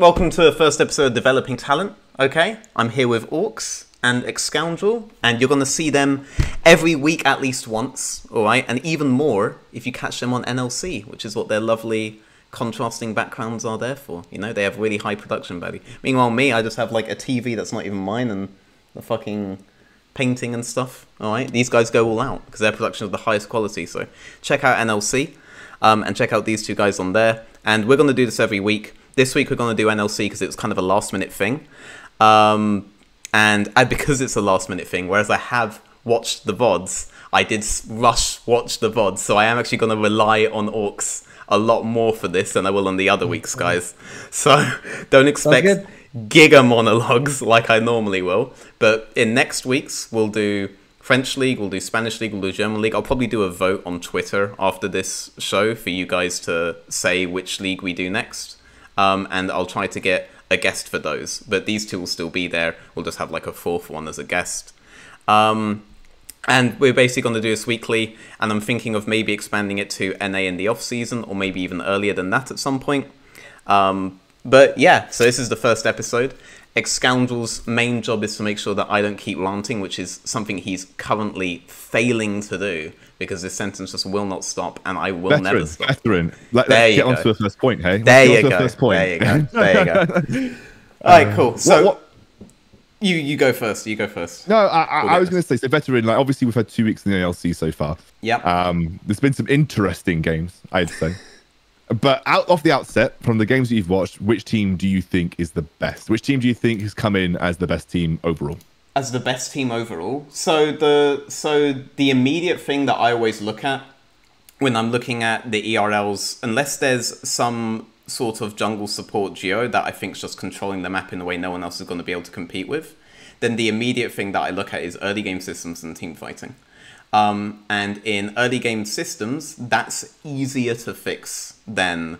welcome to the first episode of Developing Talent. Okay, I'm here with Aux and Excoundrel, and you're going to see them every week at least once, all right? And even more if you catch them on NLC, which is what their lovely contrasting backgrounds are there for. You know, they have really high production value. Meanwhile, me, I just have like a TV that's not even mine and the fucking painting and stuff. All right, these guys go all out because their production is the highest quality. So check out NLC um, and check out these two guys on there. And we're going to do this every week. This week we're going to do NLC because it was kind of a last minute thing. Um, and uh, because it's a last minute thing, whereas I have watched the VODs, I did rush watch the VODs. So I am actually going to rely on Aux a lot more for this than I will on the other weeks, guys. So don't expect giga monologues like I normally will. But in next week's, we'll do French League, we'll do Spanish League, we'll do German League. I'll probably do a vote on Twitter after this show for you guys to say which league we do next. Um, and I'll try to get a guest for those. But these two will still be there. We'll just have like a fourth one as a guest. Um, and we're basically going to do this weekly, and I'm thinking of maybe expanding it to NA in the off season, or maybe even earlier than that at some point. Um, but yeah, so this is the first episode. Excoundrel's main job is to make sure that I don't keep ranting, which is something he's currently failing to do because this sentence just will not stop, and I will veteran, never stop. Veteran. Let, there let's get on to the first point, hey? There let's you go. The point. There you go. There you go. All right, cool. So. What, what, you you go first. You go first. No, I, I, I was going to say so. Veteran, like obviously we've had two weeks in the NLC so far. Yeah. Um, there's been some interesting games, I'd say. but out of the outset, from the games that you've watched, which team do you think is the best? Which team do you think has come in as the best team overall? As the best team overall. So the so the immediate thing that I always look at when I'm looking at the ERLs, unless there's some sort of jungle support geo that I think is just controlling the map in a way no one else is going to be able to compete with, then the immediate thing that I look at is early game systems and team fighting. Um, and in early game systems, that's easier to fix than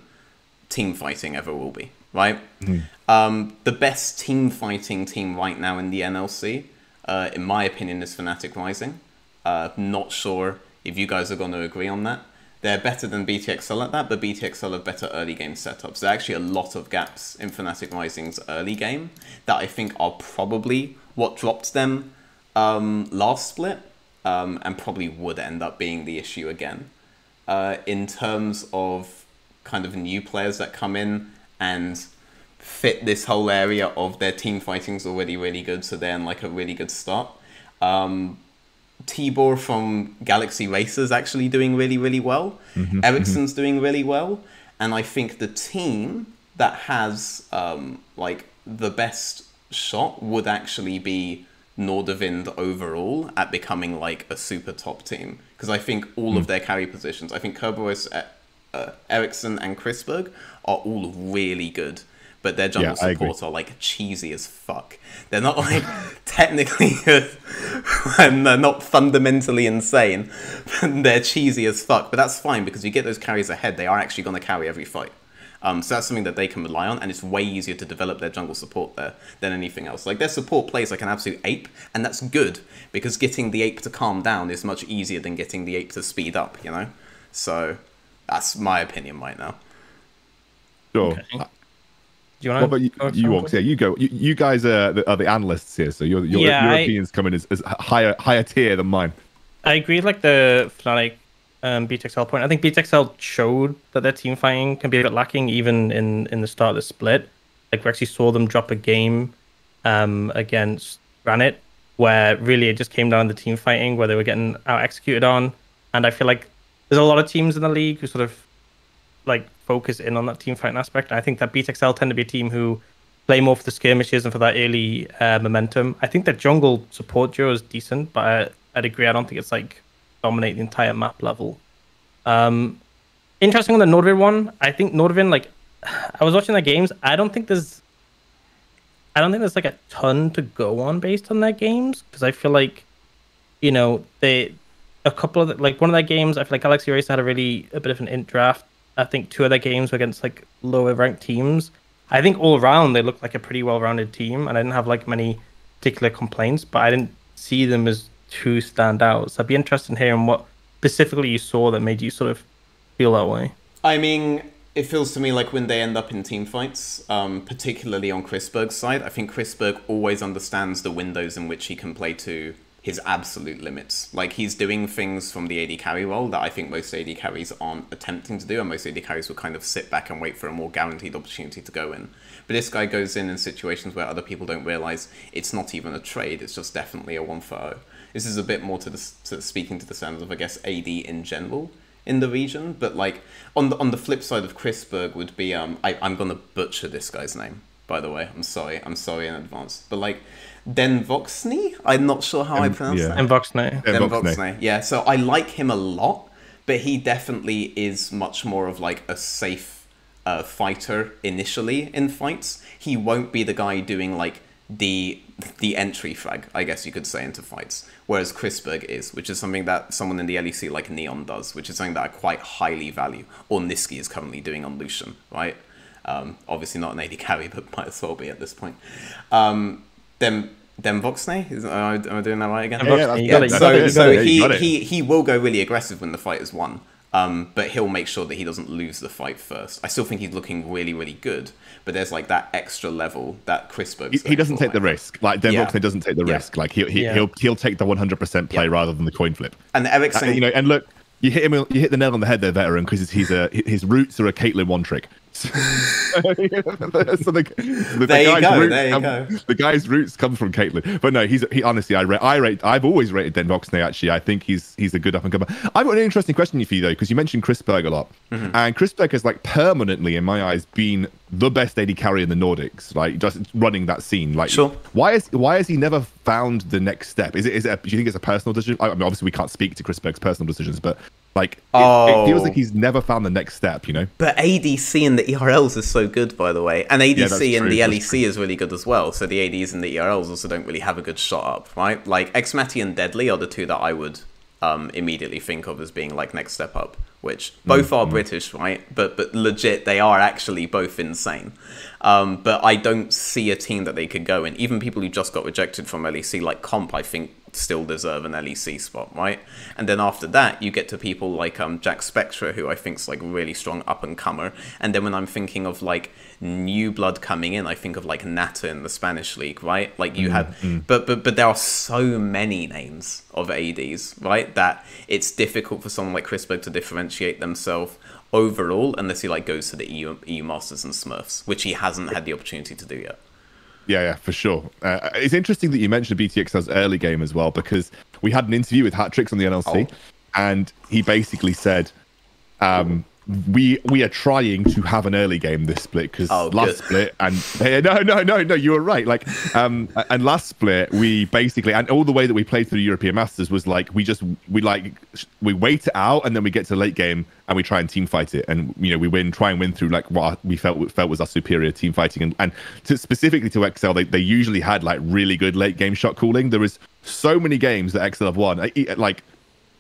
team fighting ever will be, right? Mm. Um, the best team fighting team right now in the NLC, uh, in my opinion, is Fnatic Rising. Uh, not sure if you guys are going to agree on that they're better than BTXL at that, but BTXL have better early game setups. There are actually a lot of gaps in Fnatic Rising's early game that I think are probably what dropped them um, last split, um, and probably would end up being the issue again. Uh, in terms of kind of new players that come in and fit this whole area of their team fighting's already really good, so they're in like a really good start. Um, Tibor from Galaxy Racers actually doing really, really well. Mm-hmm, Ericsson's mm-hmm. doing really well. And I think the team that has um, like the best shot would actually be Nordavind overall at becoming like a super top team. Because I think all mm. of their carry positions, I think Kerberos, uh, Ericsson, and Chrisberg are all really good but their jungle yeah, supports are like cheesy as fuck. They're not like technically and they're not fundamentally insane. they're cheesy as fuck, but that's fine because you get those carries ahead. They are actually going to carry every fight. Um, so that's something that they can rely on, and it's way easier to develop their jungle support there than anything else. Like their support plays like an absolute ape, and that's good because getting the ape to calm down is much easier than getting the ape to speed up. You know, so that's my opinion right now. Sure. Okay. Do you want to? About you, you Yeah, you go. You, you guys are the, are the, analysts here, so your, your, yeah, come in as, as, higher higher tier than mine. I agree. Like the Fnatic um, BTXL point, I think BTXL showed that their team fighting can be a bit lacking, even in in the start of the split. Like we actually saw them drop a game um, against Granite, where really it just came down to the team fighting, where they were getting out executed on. And I feel like there's a lot of teams in the league who sort of like focus in on that team fighting aspect. I think that BTXL tend to be a team who play more for the skirmishes and for that early uh, momentum. I think that jungle support duo is decent, but I, I'd agree. I don't think it's like dominate the entire map level. Um, interesting on the Nordavind one. I think Nordavind, like, I was watching their games. I don't think there's, I don't think there's like a ton to go on based on their games because I feel like, you know, they, a couple of the, like one of their games. I feel like Galaxy Race had a really a bit of an int draft. I think two of their games were against like lower ranked teams. I think all around they looked like a pretty well rounded team, and I didn't have like many particular complaints, but I didn't see them as too standouts. I'd be interested in hearing what specifically you saw that made you sort of feel that way. I mean, it feels to me like when they end up in team fights, um, particularly on Chrisberg's side, I think Chrisberg always understands the windows in which he can play to his absolute limits. Like he's doing things from the AD carry role that I think most AD carries aren't attempting to do, and most AD carries will kind of sit back and wait for a more guaranteed opportunity to go in. But this guy goes in in situations where other people don't realize it's not even a trade; it's just definitely a one for zero. This is a bit more to the to speaking to the standards of I guess AD in general in the region. But like on the on the flip side of Chrisberg would be um I, I'm gonna butcher this guy's name by the way. I'm sorry. I'm sorry in advance. But like Den Voxney, I'm not sure how I pronounce yeah. that. And Voxney. Den Den Voxney. Voxney. Yeah, so I like him a lot, but he definitely is much more of like a safe uh, fighter initially in fights. He won't be the guy doing like the the entry frag, I guess you could say, into fights. Whereas Chrisberg is, which is something that someone in the LEC like Neon does, which is something that I quite highly value. Or Nisqy is currently doing on Lucian, right? Um, obviously not an AD carry, but might as well be at this point. Um, then then Voxney, is, am, I, am I doing that right again? Yeah, yeah, that's You good. got it, you That's got so so he, he he will go really aggressive when the fight is won. Um, but he'll make sure that he doesn't lose the fight first. I still think he's looking really, really good, but there's like that extra level that Chrisberg. He, he doesn't take the risk. Like Den Yeah. Voxney doesn't take the Yeah. risk. Like he, he Yeah. he'll he'll take the 100% play Yeah. rather than the coin flip. And Ericsson, Uh, you know, and look, you hit him. You hit the nail on the head there, veteran, because he's a his roots are a Caitlyn one trick. so the, the There you guy's go, roots there you come- go. The guy's roots come from Caitlyn, but no, he's he honestly, I rate, I rate, I've always rated Den Voxney. Actually, I think he's he's a good up and comer. I've got an interesting question for you though, because you mentioned Chrisberg a lot, Mm-hmm. and Chrisberg has like permanently, in my eyes, been the best AD carry in the Nordics, like just running that scene. Like, Sure. why is why has he never found the next step? Is it is it? A, do you think it's a personal decision? I mean, obviously we can't speak to Chrisberg's personal decisions, but like, it, it feels Oh. like he's never found the next step. You know? but ADC and the ERLs is so good, by the way, and ADC that's in true, the that's LEC is really good as well. So the ADs and the ERLs also don't really have a good shot up, right? Like Xmatty and Deadly are the two that I would um, immediately think of as being like next step up. Which both are British, right? But but legit, they are actually both insane. Um, but I don't see a team that they could go in. Even people who just got rejected from LEC, like Comp, I think still deserve an LEC spot, right? And then after that, you get to people like um, Jackspektra, who I think's like really strong up and comer. And then when I'm thinking of like new blood coming in, I think of like Nata in the Spanish league, right? Like you have, but but but there are so many names of ads, right? That it's difficult for someone like Chrisberg to differentiate themselves overall unless he like goes to the EU, EU Masters and Smurfs, which he hasn't had the opportunity to do yet. Yeah, yeah, for sure. Uh, it's interesting that you mentioned BTXL's early game as well because we had an interview with Hatrix on the NLC, Oh. and he basically said, um, "We we are trying to have an early game this split because Oh, last good. split and eh, no no no no you were right. Like um and last split we basically and all the way that we played through the European Masters was like we just we like we wait it out and then we get to the late game and we try and team fight it. And you know we win try and win through like what we felt felt was our superior team fighting. And and to, specifically to XL they, they usually had like really good late game shot calling. There was so many games that XL have won like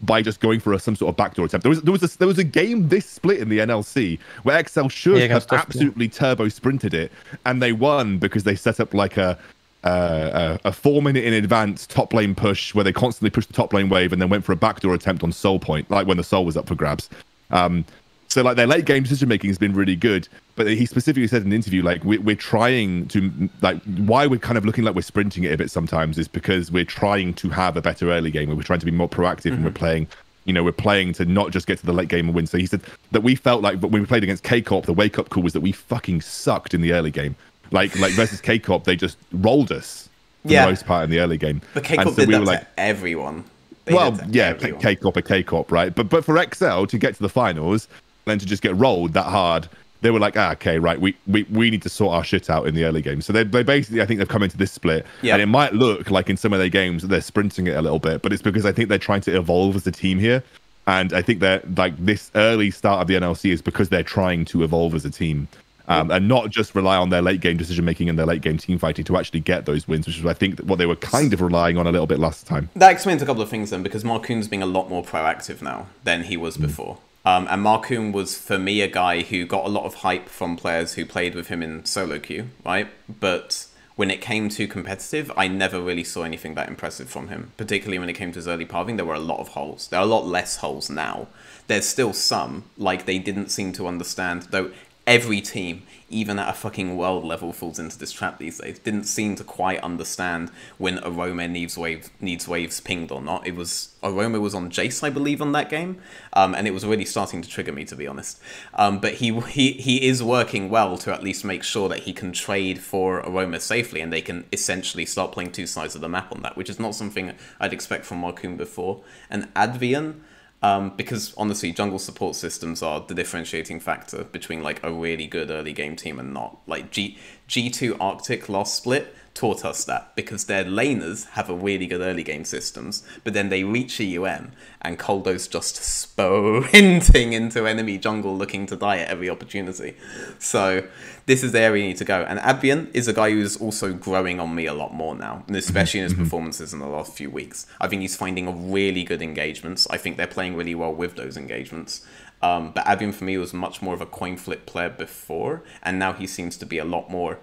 by just going for a, some sort of backdoor attempt. There was there was a, there was a game this split in the NLC where XL should Yeah, have us, yeah. absolutely turbo sprinted it, and they won because they set up like a. Uh, a, a four minute in advance top lane push where they constantly pushed the top lane wave and then went for a backdoor attempt on soul point like when the soul was up for grabs um so like their late game decision making has been really good but he specifically said in an interview like we, we're trying to like why we're kind of looking like we're sprinting it a bit sometimes is because we're trying to have a better early game we're trying to be more proactive and we're mm-hmm. playing you know we're playing to not just get to the late game and win so he said that we felt like but when we played against k-corp the wake up call was that we fucking sucked in the early game like like versus k-corp they just rolled us for Yeah. the most part in the early game But And K-pop so did we that were to like everyone. They well, yeah. K Corp a K Corp, right? But but for XL to get to the finals, then to just get rolled that hard, they were like, ah, okay, right, we, we we need to sort our shit out in the early game. So they they basically, I think they've come into this split, Yeah. and it might look like in some of their games that they're sprinting it a little bit, but it's because I think they're trying to evolve as a team here. And I think that like this early start of the NLC is because they're trying to evolve as a team. Um, and not just rely on their late game decision making and their late game team fighting to actually get those wins, which is I think what they were kind of relying on a little bit last time. That explains a couple of things then, because Markoon's being a lot more proactive now than he was before. Um, and Markoon was, for me, a guy who got a lot of hype from players who played with him in solo queue, right? But when it came to competitive, I never really saw anything that impressive from him. Particularly when it came to his early pathing. there were a lot of holes. There are a lot less holes now. There's still some, like they didn't seem to understand, though every team, even at a fucking world level, falls into this trap these days. Didn't seem to quite understand when Aroma needs wave needs waves pinged or not. It was Aroma was on Jace, I believe, on that game, um, and it was really starting to trigger me to be honest. Um, but he he he is working well to at least make sure that he can trade for Aroma safely, and they can essentially start playing two sides of the map on that, which is not something I'd expect from Markoon before. And Advian um, because honestly, jungle support systems are the differentiating factor between like a really good early game team and not. Like G G2 Arctic lost split taught us that because their laners have a really good early game systems, but then they reach EUM and Koldo's just sprinting into enemy jungle looking to die at every opportunity. So this is the area you need to go. And Abian is a guy who's also growing on me a lot more now, and especially in his mm-hmm. performances in the last few weeks. I think he's finding a really good engagements. I think they're playing really well with those engagements. Um, but Abian for me was much more of a coin flip player before, and now he seems to be a lot more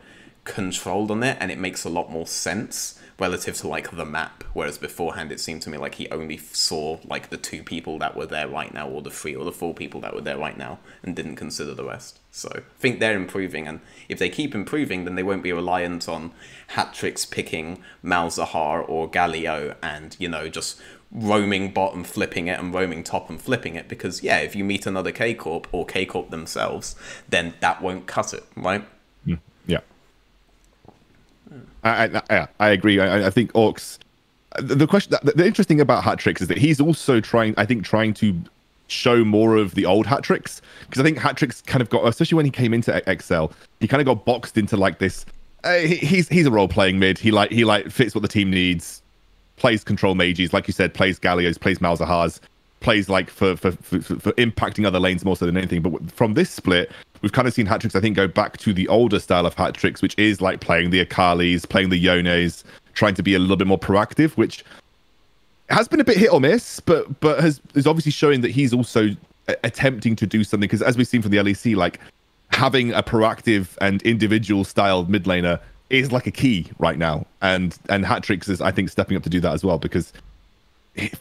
controlled on it and it makes a lot more sense relative to like the map. Whereas beforehand it seemed to me like he only saw like the two people that were there right now or the three or the four people that were there right now and didn't consider the rest. So i think they're improving and if they keep improving then they won't be reliant on Hatrix picking malzahar or galio and you know just roaming bottom flipping it and roaming top and flipping it because yeah if you meet another k corp or k corp themselves then that won't cut it right mm, I, I, I agree. I, I think Aux. The, question, the, the interesting about Hatrix is that he's also trying. I think trying to show more of the old Hatrix because I think Hatrix kind of got, especially when he came into XL, he kind of got boxed into like this. Uh, he, he's he's a role playing mid. He like he like fits what the team needs. Plays control mages, like you said, plays Gallios, plays Malzahars, plays like for, for for, for impacting other lanes more so than anything. But from this split, we've kind of seen Hatrix, I think, go back to the older style of Hatrix, which is like playing the Akalis, playing the Yones, trying to be a little bit more proactive, which has been a bit hit or miss, but but has is obviously showing that he's also attempting to do something. Because as we've seen from the LEC, like having a proactive and individual styled mid laner is like a key right now, and and Hatrix is I think stepping up to do that as well because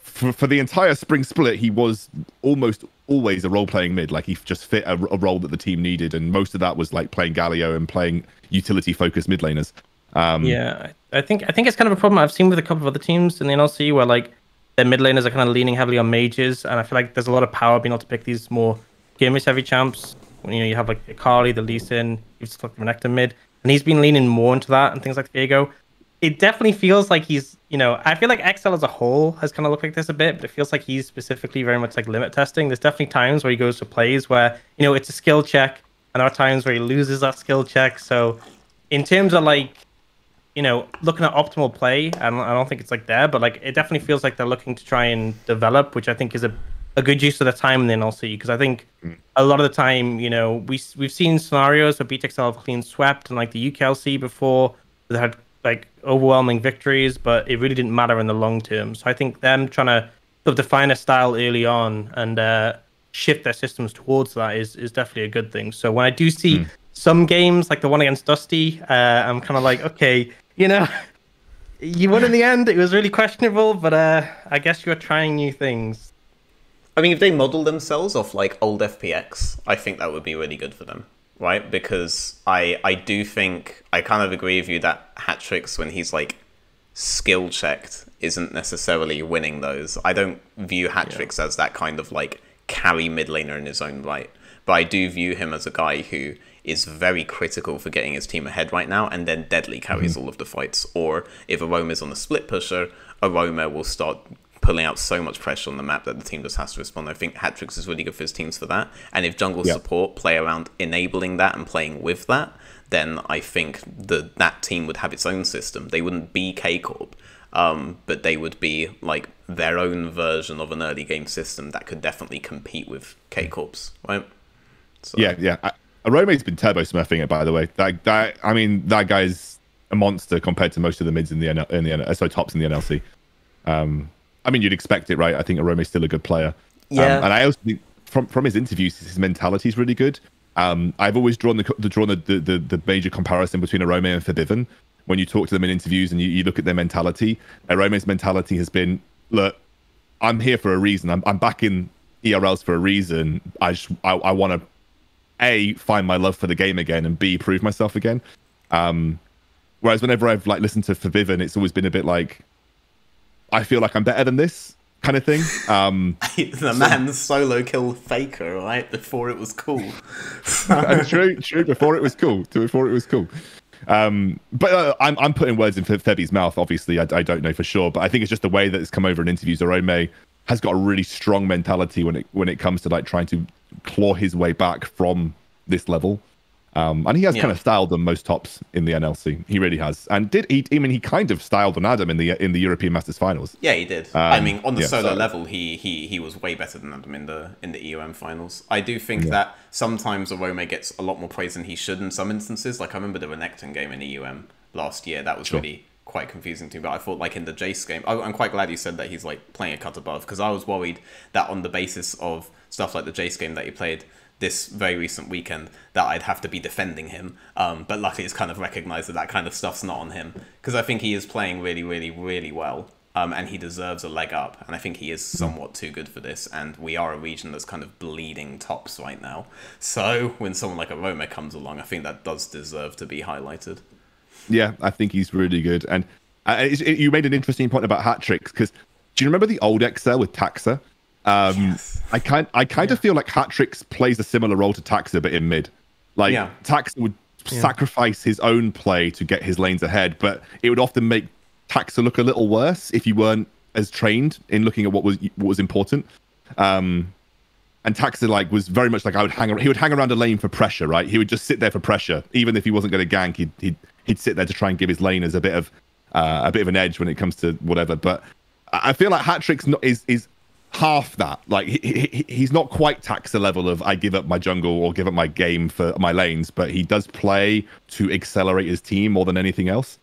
for, for the entire spring split, he was almost always a role playing mid. Like he just fit a, a, role that the team needed, and most of that was like playing Galio and playing utility focused mid laners. Um, yeah, I think I think it's kind of a problem I've seen with a couple of other teams in the NLC where like their mid laners are kind of leaning heavily on mages, and I feel like there's a lot of power being able to pick these more game heavy champs. You know you have like Carly, the Lee Sin, you've just got Renekton mid, and he's been leaning more into that and things like Viego it definitely feels like he's, you know, I feel like XL as a whole has kind of looked like this a bit, but it feels like he's specifically very much like limit testing. There's definitely times where he goes to plays where, you know, it's a skill check, and there are times where he loses that skill check. So, in terms of like, you know, looking at optimal play, I don't, I don't think it's like there, but like it definitely feels like they're looking to try and develop, which I think is a, a good use of the time in the NLC because I think mm. a lot of the time, you know, we we've seen scenarios where BTXL have clean swept and like the UKLC before they had like overwhelming victories, but it really didn't matter in the long term. So I think them trying to sort of define a style early on and uh, shift their systems towards that is is definitely a good thing. So when I do see mm. some games like the one against Dusty, uh, I'm kind of like, okay, you know, you won in the end. It was really questionable, but uh, I guess you're trying new things. I mean, if they model themselves off like old FPX, I think that would be really good for them right? Because I I do think I kind of agree with you that Hatrix when he's like skill checked isn't necessarily winning those. I don't view Hatrix yeah. as that kind of like carry mid laner in his own right. But I do view him as a guy who is very critical for getting his team ahead right now and then deadly carries mm-hmm. all of the fights. Or if Aroma is on a split pusher, Aroma will start pulling out so much pressure on the map that the team just has to respond. I think Hatrix is really good for his teams for that. And if jungle yep. support play around enabling that and playing with that, then I think that that team would have its own system. They wouldn't be K Corp, um, but they would be like their own version of an early game system that could definitely compete with K Corps, right? So. Yeah, yeah. Arome's been turbo smurfing it, by the way. That, that I mean, that guy's a monster compared to most of the mids in the NL, in the NL, so tops in the NLC. Um, I mean, you'd expect it, right? I think Arome is still a good player. Yeah. Um, and I also think from from his interviews, his mentality is really good. Um, I've always drawn the, the drawn the, the, the major comparison between Arome and Febiven, when you talk to them in interviews and you, you look at their mentality, Arome's mentality has been, look, I'm here for a reason. I'm, I'm back in ERLs for a reason. I just I, I want to a find my love for the game again and b prove myself again. Um, whereas whenever I've like listened to Febiven, it's always been a bit like I feel like I'm better than this kind of thing. Um, the man's solo kill faker, right? Before it was cool. true, true. Before it was cool. Before it was cool. Um, but uh, I'm I'm putting words in Febby's mouth. Obviously, I, I, don't know for sure, but I think it's just the way that it's come over in interviews. Arome has got a really strong mentality when it when it comes to like trying to claw his way back from this level. Um, and he has yeah. kind of styled them most tops in the NLC. He really has. And did he? I mean, he kind of styled on Adam in the in the European Masters finals. Yeah, he did. Um, I mean, on the yeah, solo so. level, he he he was way better than Adam in the in the EUM finals. I do think yeah. that sometimes Arome gets a lot more praise than he should in some instances. Like I remember the Renekton game in EUM last year. That was sure. really quite confusing to me. But I thought like in the Jace game, I, I'm quite glad you said that he's like playing a cut above because I was worried that on the basis of stuff like the Jace game that he played this very recent weekend that I'd have to be defending him. Um, but luckily, it's kind of recognised that that kind of stuff's not on him because I think he is playing really, really, really well. Um, and he deserves a leg up. And I think he is somewhat too good for this. And we are a region that's kind of bleeding tops right now. So when someone like Arome comes along, I think that does deserve to be highlighted. Yeah, I think he's really good. And uh, it, you made an interesting point about Hatrix because do you remember the old Excel with Taxa? Um, yes. I kind I kind yeah. of feel like Hatrix plays a similar role to Taxa, but in mid. Like yeah. Taxa would yeah. sacrifice his own play to get his lanes ahead, but it would often make Taxa look a little worse if you weren't as trained in looking at what was what was important. Um, and Taxa like was very much like I would hang he would hang around a lane for pressure, right? He would just sit there for pressure, even if he wasn't going to gank. He'd, he'd he'd sit there to try and give his laners a bit of uh, a bit of an edge when it comes to whatever. But I feel like Hatrix is is half that. Like he, he, he's not quite Taxa level of I give up my jungle or give up my game for my lanes, but he does play to accelerate his team more than anything else.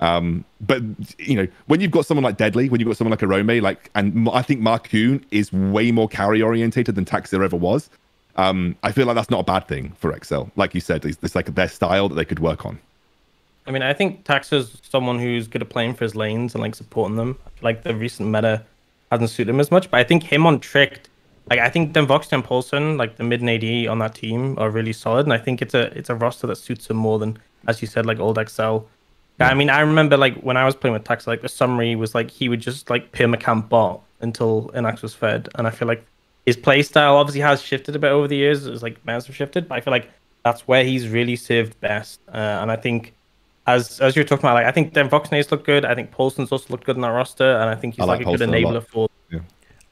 Um, but you know, when you've got someone like Deadly, when you've got someone like Arome, like, and I think Markoon is way more carry orientated than Taxa ever was. Um, I feel like that's not a bad thing for Excel. Like you said, it's, it's like their style that they could work on. I mean, I think Taxa's someone who's good at playing for his lanes and like supporting them. Like the recent meta hasn't suited him as much. But I think him on Tricked, like I think Denvox and Paulson, like the mid and AD on that team, are really solid. And I think it's a it's a roster that suits him more than, as you said, like old Excel. Yeah. I mean, I remember like when I was playing with Tax, like the summary was like he would just like permacamp bot until Inax was fed, and I feel like his playstyle obviously has shifted a bit over the years. It's like massive shifted, but I feel like that's where he's really served best. Uh, and I think as as you're talking about, like I think Den Voxnays looked good. I think Paulson's also looked good in that roster, and I think he's I like, like a good enabler for. Yeah.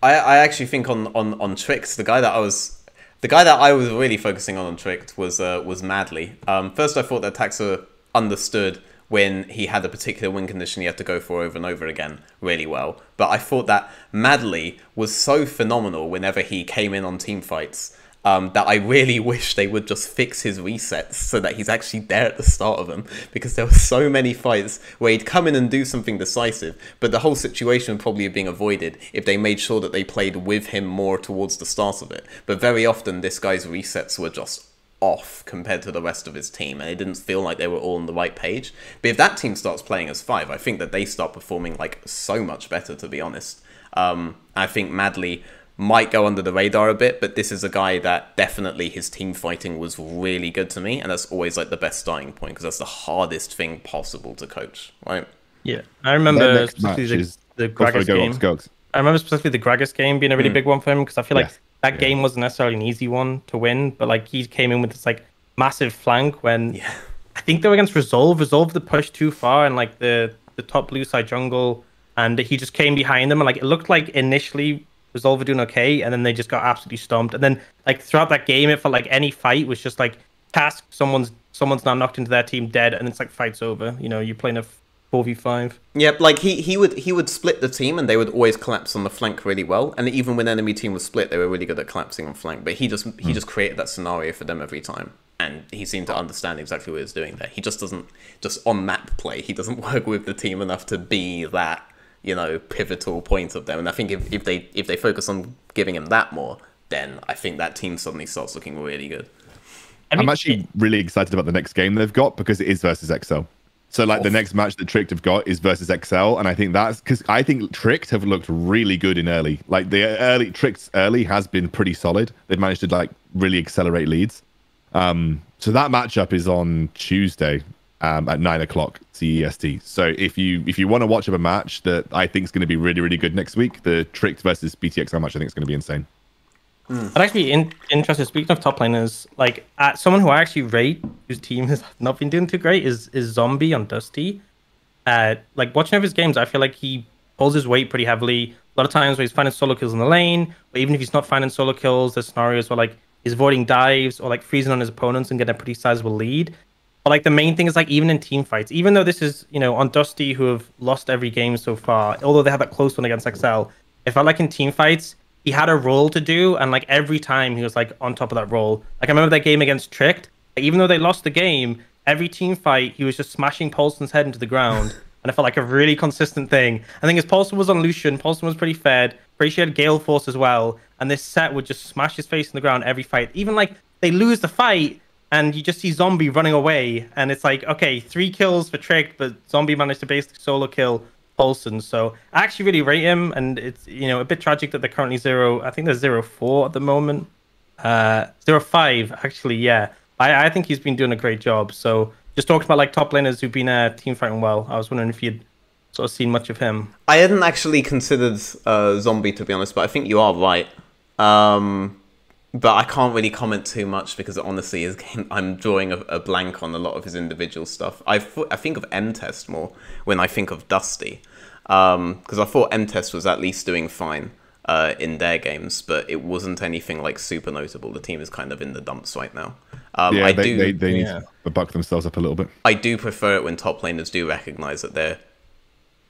I I actually think on on on tricks, the guy that I was the guy that I was really focusing on on tricked was uh, was Madly. Um, first, I thought that Taxa understood when he had a particular win condition he had to go for over and over again really well. But I thought that Madly was so phenomenal whenever he came in on team fights um, that I really wish they would just fix his resets so that he's actually there at the start of them because there were so many fights where he'd come in and do something decisive, but the whole situation would probably have been avoided if they made sure that they played with him more towards the start of it. But very often, this guy's resets were just off compared to the rest of his team, and it didn't feel like they were all on the right page. But if that team starts playing as five, I think that they start performing like so much better, to be honest. Um, I think Madly might go under the radar a bit, but this is a guy that definitely his team fighting was really good to me, and that's always like the best starting point because that's the hardest thing possible to coach, right? Yeah, I remember specifically the, the Gragas game. Go, I remember specifically the Gragas game being a really mm. big one for him because I feel like yes. that yeah. game wasn't necessarily an easy one to win, but like he came in with this like massive flank when yeah. I think they were against Resolve. Resolve the push too far and like the the top blue side jungle, and he just came behind them and like it looked like initially Resolve were doing okay, and then they just got absolutely stumped. And then like throughout that game, it felt like any fight was just like task someone's someone's now knocked into their team dead, and it's like fight's over. You know, you're playing a four v five. Yep, like he he would he would split the team, and they would always collapse on the flank really well. And even when enemy team was split, they were really good at collapsing on flank. But he just he mm. just created that scenario for them every time. And he seemed to understand exactly what he was doing there. He just doesn't just on map play. He doesn't work with the team enough to be that you know pivotal point of them. And I think if, if they if they focus on giving him that more, then I think that team suddenly starts looking really good. I am actually really excited about the next game they've got because it is versus Excel. So like the next match that Tricked have got is versus XL, and I think that's because I think Tricked have looked really good in early. Like the early Tricked early has been pretty solid. They've managed to like really accelerate leads. Um, so that matchup is on Tuesday um, at nine o'clock CEST. So if you if you want to watch up a match that I think is going to be really really good next week, the Tricked versus BTXL match I think is going to be insane. I'd actually be in, interested. Speaking of top laners, like uh, someone who I actually rate, whose team has not been doing too great, is is Zombie on Dusty. Uh, like watching over his games, I feel like he pulls his weight pretty heavily. A lot of times where he's finding solo kills in the lane, but even if he's not finding solo kills, there's scenarios where like he's avoiding dives or like freezing on his opponents and getting a pretty sizable lead. But like the main thing is like even in team fights, even though this is you know on Dusty who have lost every game so far, although they had that close one against XL, it felt like in team fights he had a role to do, and like every time he was like on top of that role. Like I remember that game against Tricked. Like, even though they lost the game, every team fight he was just smashing Paulson's head into the ground, and it felt like a really consistent thing. I think as Paulson was on Lucian, Paulson was pretty fed. Pretty sure he had Gale Force as well, and this set would just smash his face in the ground every fight. Even like they lose the fight, and you just see Zombie running away, and it's like okay, three kills for Tricked, but Zombie managed to basically solo kill Paulson. So I actually really rate him, and it's you know a bit tragic that they're currently zero. I think they're zero four at the moment. Uh, zero five actually. Yeah, I I think he's been doing a great job. So just talking about like top laners who've been uh, team fighting well. I was wondering if you'd sort of seen much of him. I hadn't actually considered uh, Zombie to be honest, but I think you are right. Um, but I can't really comment too much because honestly, his game, I'm drawing a, a, blank on a lot of his individual stuff. I, I think of M Test more when I think of Dusty, because um, I thought M Test was at least doing fine uh, in their games, but it wasn't anything like super notable. The team is kind of in the dumps right now. Um, yeah, I they, do, they, they need yeah. to buck themselves up a little bit. I do prefer it when top laners do recognize that their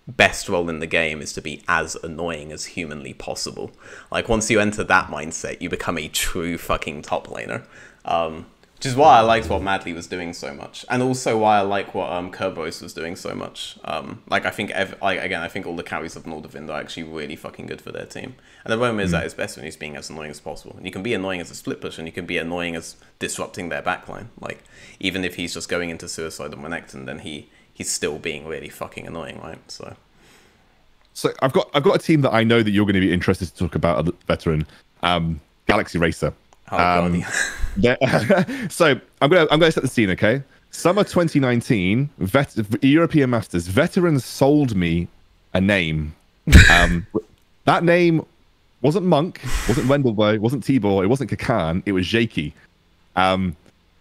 best role in the game is to be as annoying as humanly possible. Like once you enter that mindset, you become a true fucking top laner. Um, which is why I liked what Madly was doing so much, and also why I like what um, Kerberos was doing so much. Um, like I think, ev- like again, I think all the carries of Nordavind are actually really fucking good for their team. And the problem is that it's best when he's being as annoying as possible. And you can be annoying as a split push, and you can be annoying as disrupting their backline. Like even if he's just going into suicide and Renekton, then he he's still being really fucking annoying, right? So. So I've got I've got a team that I know that you're going to be interested to talk about, a veteran, um, Galaxy Racer. Oh, um, yeah, so I'm gonna I'm gonna set the scene, okay? Summer 2019, vet, European Masters. Veterans sold me a name. Um, that name wasn't Monk, wasn't Wendelboy, wasn't Tibor, it wasn't Kakan, it was Jakey. Um,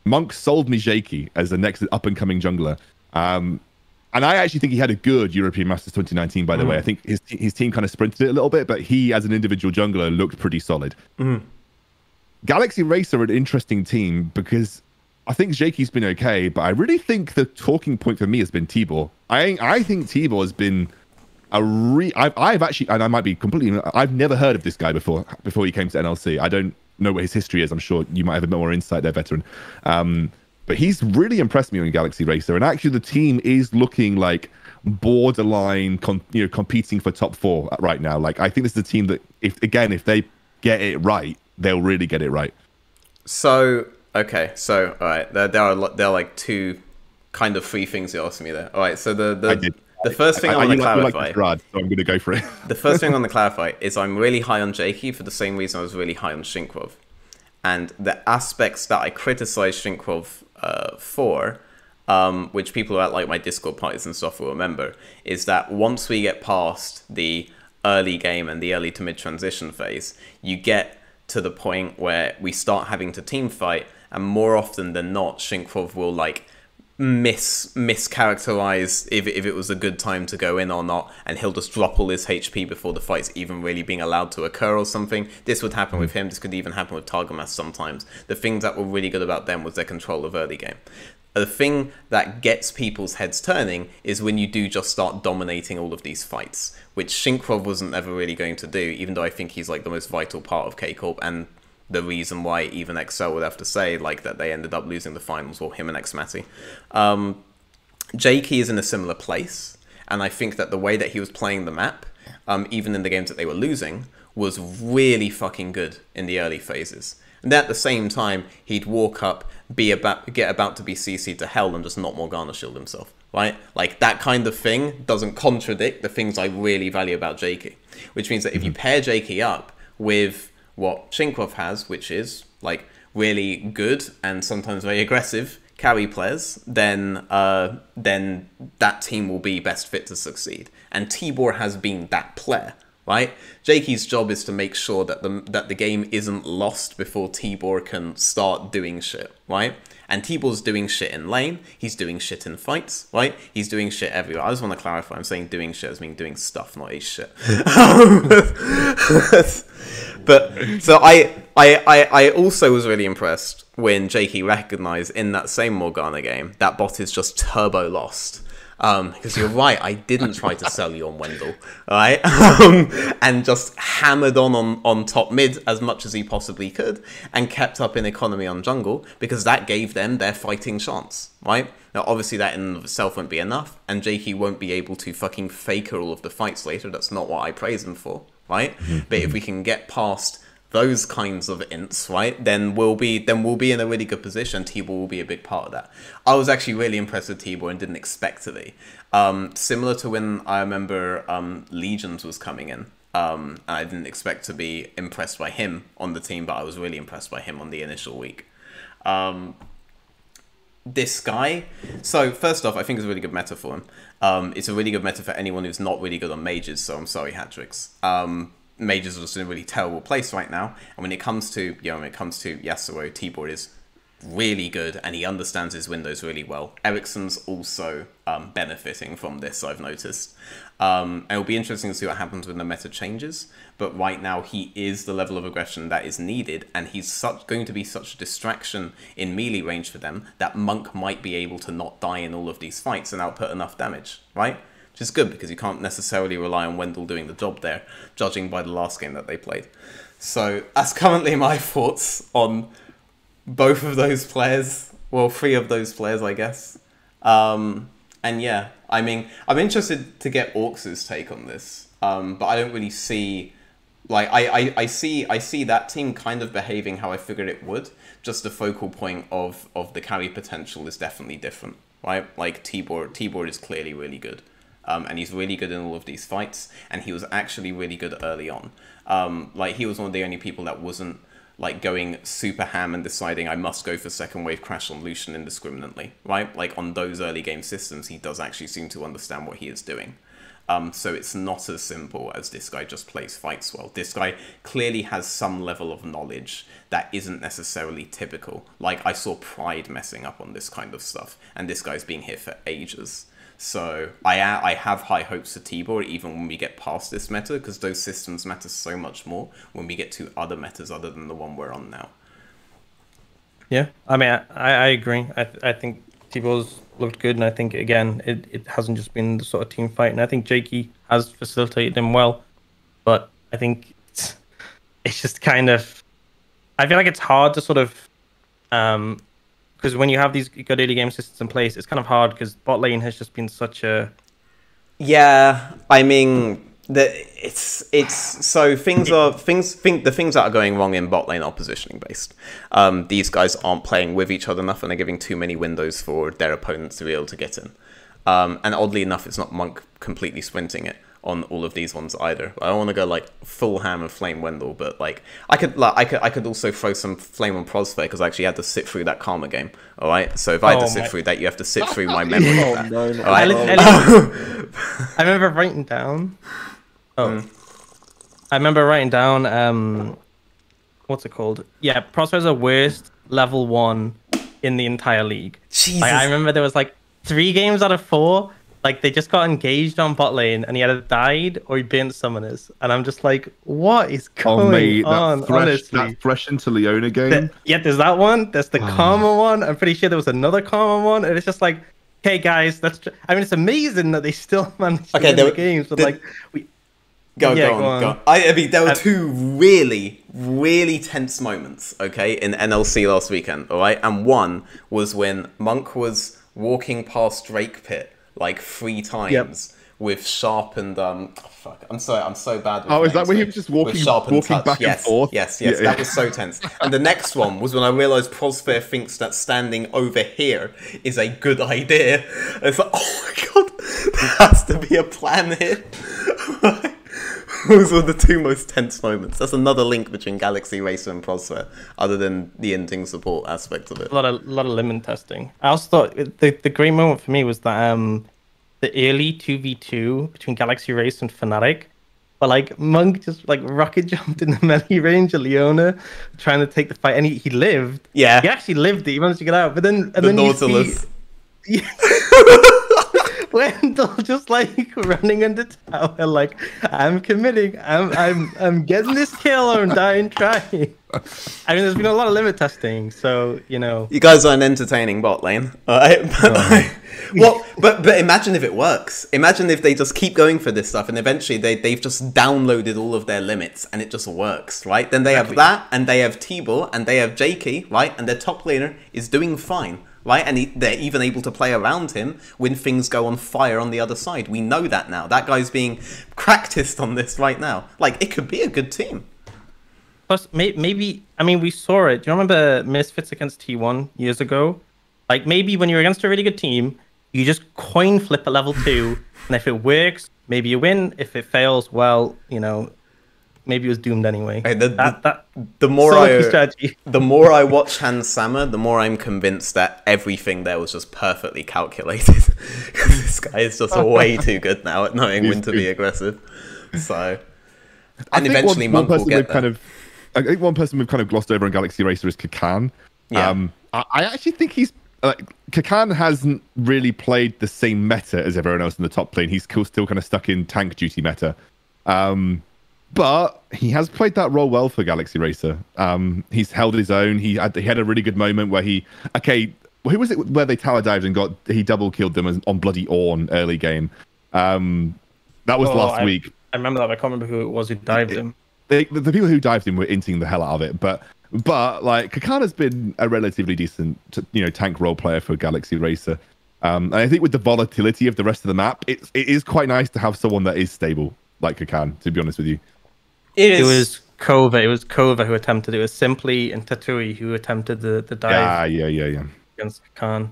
Monk sold me Jakey as the next up and coming jungler. Um, and I actually think he had a good European Masters 2019. By the mm. way, I think his his team kind of sprinted it a little bit, but he, as an individual jungler, looked pretty solid. Mm. Galaxy Racer are an interesting team because I think Jakey's been okay, but I really think the talking point for me has been Tibor. I I think Tibor has been a re. I've, I've actually, and I might be completely. I've never heard of this guy before. Before he came to NLC, I don't know what his history is. I'm sure you might have a bit more insight there, veteran. Um, but he's really impressed me on Galaxy Racer, and actually the team is looking like borderline, con- you know, competing for top four right now. Like I think this is a team that, if again, if they get it right, they'll really get it right. So okay, so all right, there, there are there are like two kind of three things you asked me there. All right, so the the the first thing I, I, I want to clarify. Like so I'm going to go for it. the first thing I want to clarify is I'm really high on Jakey for the same reason I was really high on Cinkrof. And the aspects that I criticize Cinkrof uh, for, um, which people at like my Discord parties and stuff will remember, is that once we get past the early game and the early to mid transition phase, you get to the point where we start having to team fight, and more often than not, Cinkrof will like mis mischaracterize if, if it was a good time to go in or not and he'll just drop all his HP before the fight's even really being allowed to occur or something. This would happen with him, this could even happen with Targamas sometimes. The things that were really good about them was their control of early game. The thing that gets people's heads turning is when you do just start dominating all of these fights, which Cinkrof wasn't ever really going to do, even though I think he's like the most vital part of K Corp and the reason why even Excel would have to say like that they ended up losing the finals, or him and Xmatty. Um, Jakey is in a similar place, and I think that the way that he was playing the map, um, even in the games that they were losing, was really fucking good in the early phases. And at the same time, he'd walk up, be about get about to be CC'd to hell and just not Morgana shield himself, right? Like that kind of thing doesn't contradict the things I really value about Jakey, which means that if you pair Jakey up with what Cinkrof has, which is like really good and sometimes very aggressive carry players, then uh, then that team will be best fit to succeed. And Tibor has been that player, right? Jakey's job is to make sure that the that the game isn't lost before Tibor can start doing shit, right? And Tibor's doing shit in lane. He's doing shit in fights, right? He's doing shit everywhere. I just want to clarify. I'm saying doing shit as mean doing stuff, not a shit. but so I, I, I, I also was really impressed when Jakey recognized in that same Morgana game that bot is just turbo lost. Um, because you're right, I didn't try to sell you on Wendell, right? Um, and just hammered on, on on top mid as much as he possibly could, and kept up in economy on jungle because that gave them their fighting chance, right? Now, obviously, that in itself won't be enough, and Jakey won't be able to fucking faker all of the fights later. That's not what I praise him for, right? but if we can get past those kinds of ints, right, then we'll be then we'll be in a really good position. Tibor will be a big part of that. I was actually really impressed with Tibor and didn't expect to be. Um, similar to when I remember um, Legions was coming in. Um, and I didn't expect to be impressed by him on the team, but I was really impressed by him on the initial week. Um, this guy. So first off, I think it's a really good meta for him. Um, it's a really good meta for anyone who's not really good on mages. So I'm sorry, Hatrix. Um, mages are just in a really terrible place right now. And when it comes to you know when it comes to Yasuo, Tibor is really good and he understands his windows really well. Ericsson's also um, benefiting from this, I've noticed. Um, it'll be interesting to see what happens when the meta changes, but right now he is the level of aggression that is needed, and he's such going to be such a distraction in melee range for them that Monk might be able to not die in all of these fights and output enough damage, right? Which is good because you can't necessarily rely on Wendell doing the job there, judging by the last game that they played. So that's currently my thoughts on both of those players. Well, three of those players, I guess. Um, and yeah, I mean, I'm interested to get Aux' take on this, um, but I don't really see. Like I, I, I see I see that team kind of behaving how I figured it would. Just the focal point of, of the carry potential is definitely different, right? Like Tibor Tibor is clearly really good. Um, and he's really good in all of these fights, and he was actually really good early on. Um, like he was one of the only people that wasn't like going super ham and deciding I must go for second wave crash on Lucian indiscriminately, right? Like on those early game systems, he does actually seem to understand what he is doing. Um, so it's not as simple as this guy just plays fights well. This guy clearly has some level of knowledge that isn't necessarily typical. Like I saw Pride messing up on this kind of stuff, and this guy's been here for ages. So I I have high hopes for Tibor even when we get past this meta because those systems matter so much more when we get to other metas other than the one we're on now. Yeah, I mean, I, I agree. I, I think Tibor's looked good, and I think again, it, it hasn't just been the sort of team fight, and I think Jakey has facilitated him well, but I think it's, it's just kind of, I feel like it's hard to sort of, um, because when you have these good early game systems in place, it's kind of hard because bot lane has just been such a. Yeah, I mean, the, it's it's so things are things think the things that are going wrong in bot lane are positioning based. Um, these guys aren't playing with each other enough, and they're giving too many windows for their opponents to be able to get in. Um, and oddly enough, it's not Monk completely sprinting it on all of these ones either. I don't want to go like full ham of Flame Wendell, but like I could like I could I could also throw some Flame on Prosper because I actually had to sit through that Karma game. All right, so if I had to Oh sit my- through that, you have to sit through my memory. Oh, of that. no, no, All right? I, no. I remember writing down. Oh, I remember writing down. Um, what's it called? Yeah, Prosper's the worst level one in the entire league. Jesus. Like, I remember there was like three games out of four. Like they just got engaged on bot lane, and he either died or he burnt summoners. And I'm just like, what is going Oh mate, on? that Thresh, honestly, that Thresh into Leona game. The- yeah, there's that one. There's the karma one. I'm pretty sure there was another karma one, and it's just like, okay, guys, let's. Tr-. I mean, it's amazing that they still managed to Okay, win there the were- games, but the- like, we. Go, Yeah, go, on, go on. go on. I, I mean, there were Uh, two really, really tense moments, okay, in NLC last weekend, all right? And one was when Monk was walking past Drake Pit like three times with sharpened. Um, oh, fuck, I'm sorry, I'm so bad. With Oh, is that where he was just walking- walking touch. back and yes, forth? Yes, yes, Yeah, that yeah. was so tense. And the next one was when I realised Prosphere thinks that standing over here is a good idea. It's like, oh my god, there has to be a plan here. Those were the two most tense moments. That's another link between Galaxy Racer and Prosphere, other than the ending support aspect of it. a lot of lot of limit testing. I also thought the the great moment for me was that um the early two v two between Galaxy Race and Fnatic. But like Monk just like rocket jumped in the melee range of Leona, trying to take the fight, and he, he lived. Yeah. he actually lived it. He managed to get out, but then and The then Nautilus. you see Wendell just like running under tower, like I'm committing, I'm I'm I'm getting this kill or I'm dying trying. I mean, there's been a lot of limit testing, so you know. You guys are an entertaining bot lane. Uh, Alright? But, like, well, but but imagine if it works. Imagine if they just keep going for this stuff and eventually they, they've just downloaded all of their limits and it just works, right? Then they have that and they have T-Ball and they have Jakey, right? And their top laner is doing fine, right? And he, they're even able to play around him when things go on fire on the other side. We know that now. That guy's being practiced on this right now. Like, it could be a good team. Plus, may- maybe I mean we saw it. Do you remember Misfits against T1 years ago? Like maybe when you're against a really good team, you just coin flip at level two, and if it works, maybe you win. If it fails, well, you know, maybe it was doomed anyway. Hey, the- that, that The more so I strategy. the more I watch Hans Sama, the more I'm convinced that everything there was just perfectly calculated. this guy is just way too good now at knowing when to be aggressive. So, I and think eventually one, one Monk will person get we've there. kind of, I think one person we've kind of glossed over in Galaxy Racer is Kakan. Yeah. Um, I, I actually think he's like Kakan hasn't really played the same meta as everyone else in the top lane. He's still, still kind of stuck in tank duty meta. Um, but he has played that role well for Galaxy Racer. Um, he's held his own. He had, he had a really good moment where he okay. Who was it where they tower dived and got he double killed them on bloody Ornn early game? Um, that was Oh, last I- week I remember that. but I can't remember who it was who dived him. they, the, the people who dived in were inting the hell out of it. But but like Kakan's been a relatively decent you know tank role player for Galaxy Racer. Um, and I think with the volatility of the rest of the map, it's it is quite nice to have someone that is stable like Kakan. To be honest with you, It It is. was Kova. It was Kova who attempted it. It was Simply and Tatui who attempted the the dive yeah, yeah, yeah, yeah. against Khan.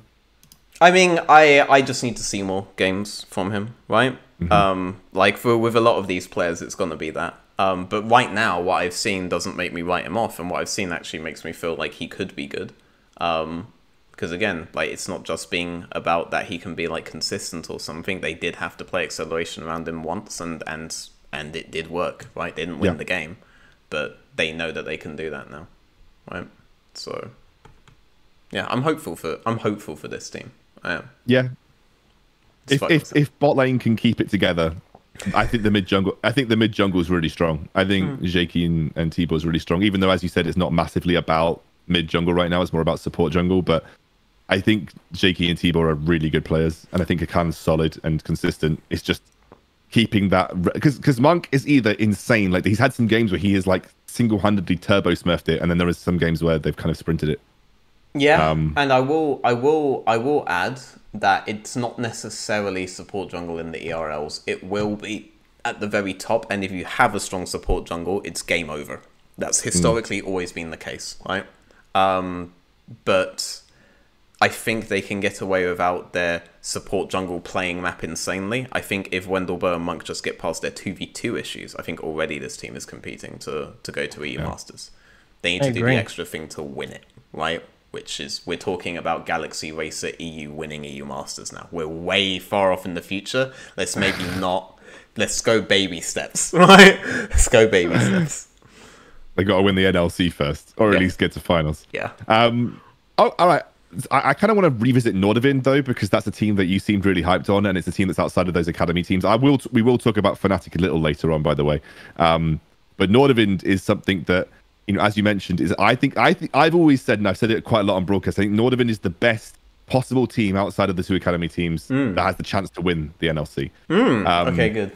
I mean, I I just need to see more games from him, right? Mm-hmm. Um, like for with a lot of these players, it's gonna be that. Um, but right now, what I've seen doesn't make me write him off, and what I've seen actually makes me feel like he could be good. Um, because again, like it's not just being about that he can be like consistent or something. They did have to play acceleration around him once, and and and it did work, right? They didn't win Yeah. the game, but they know that they can do that now, right? So, yeah, I'm hopeful for I'm hopeful for this team. I am. Yeah. If if, if bot lane can keep it together, I think the mid jungle. I think the mid jungle is really strong. I think hmm. Jakey and, and T is really strong. Even though, as you said, it's not massively about mid jungle right now. It's more about support jungle. But I think Jakey and T are really good players, and I think Kakan's solid and consistent. It's just keeping that because because Monk is either insane. Like he's had some games where he is like single handedly turbo smurfed it, and then there is some games where they've kind of sprinted it. Yeah, Um, and I will, I will, I will add that it's not necessarily support jungle in the ERLs. It will be at the very top, and if you have a strong support jungle, it's game over. That's historically always been the case, right? Um, but I think they can get away without their support jungle playing map insanely. I think if Wendelbo and Monk just get past their two v two issues, I think already this team is competing to to go to EU Masters. They need I to do the extra thing to win it, right? Which is we're talking about Galaxy Racer EU winning EU Masters now. We're way far off in the future. Let's maybe not. Let's go baby steps, right? Let's go baby steps. They got to win the NLC first, or at least get to finals. Yeah. Um. Oh, all right. I, I kind of want to revisit Nordavind though, because that's a team that you seemed really hyped on, and it's a team that's outside of those academy teams. I will. We will talk about Fnatic a little later on, by the way. Um. But Nordavind is something that you know, as you mentioned, is I think I think I've always said, and I've said it quite a lot on broadcast. I think Nordavind is the best possible team outside of the two academy teams that has the chance to win the NLC. Um, Okay, good.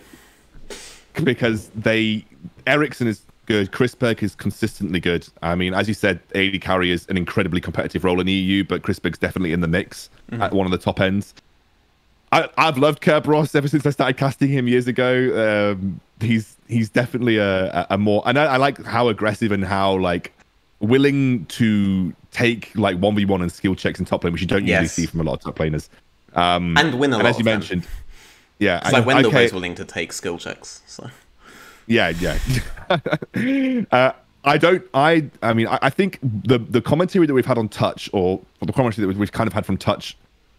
because they Ericsson is good, Chrisberg is consistently good. I mean, as you said, AD carry is an incredibly competitive role in the EU, but Chrisberg's definitely in the mix at one of the top ends. I, I've loved Kerberos ever since I started casting him years ago. Um, he's he's definitely a, a more and I, I like how aggressive and how like willing to take like one v one and skill checks in top lane, which you don't usually see from a lot of top laners. Um, And win a and lot as you mentioned, yeah, It's like Wendell okay, is willing to take skill checks. So yeah, yeah. uh, I don't. I. I mean, I, I think the the commentary that we've had on touch, or the commentary that we've, we've kind of had from touch,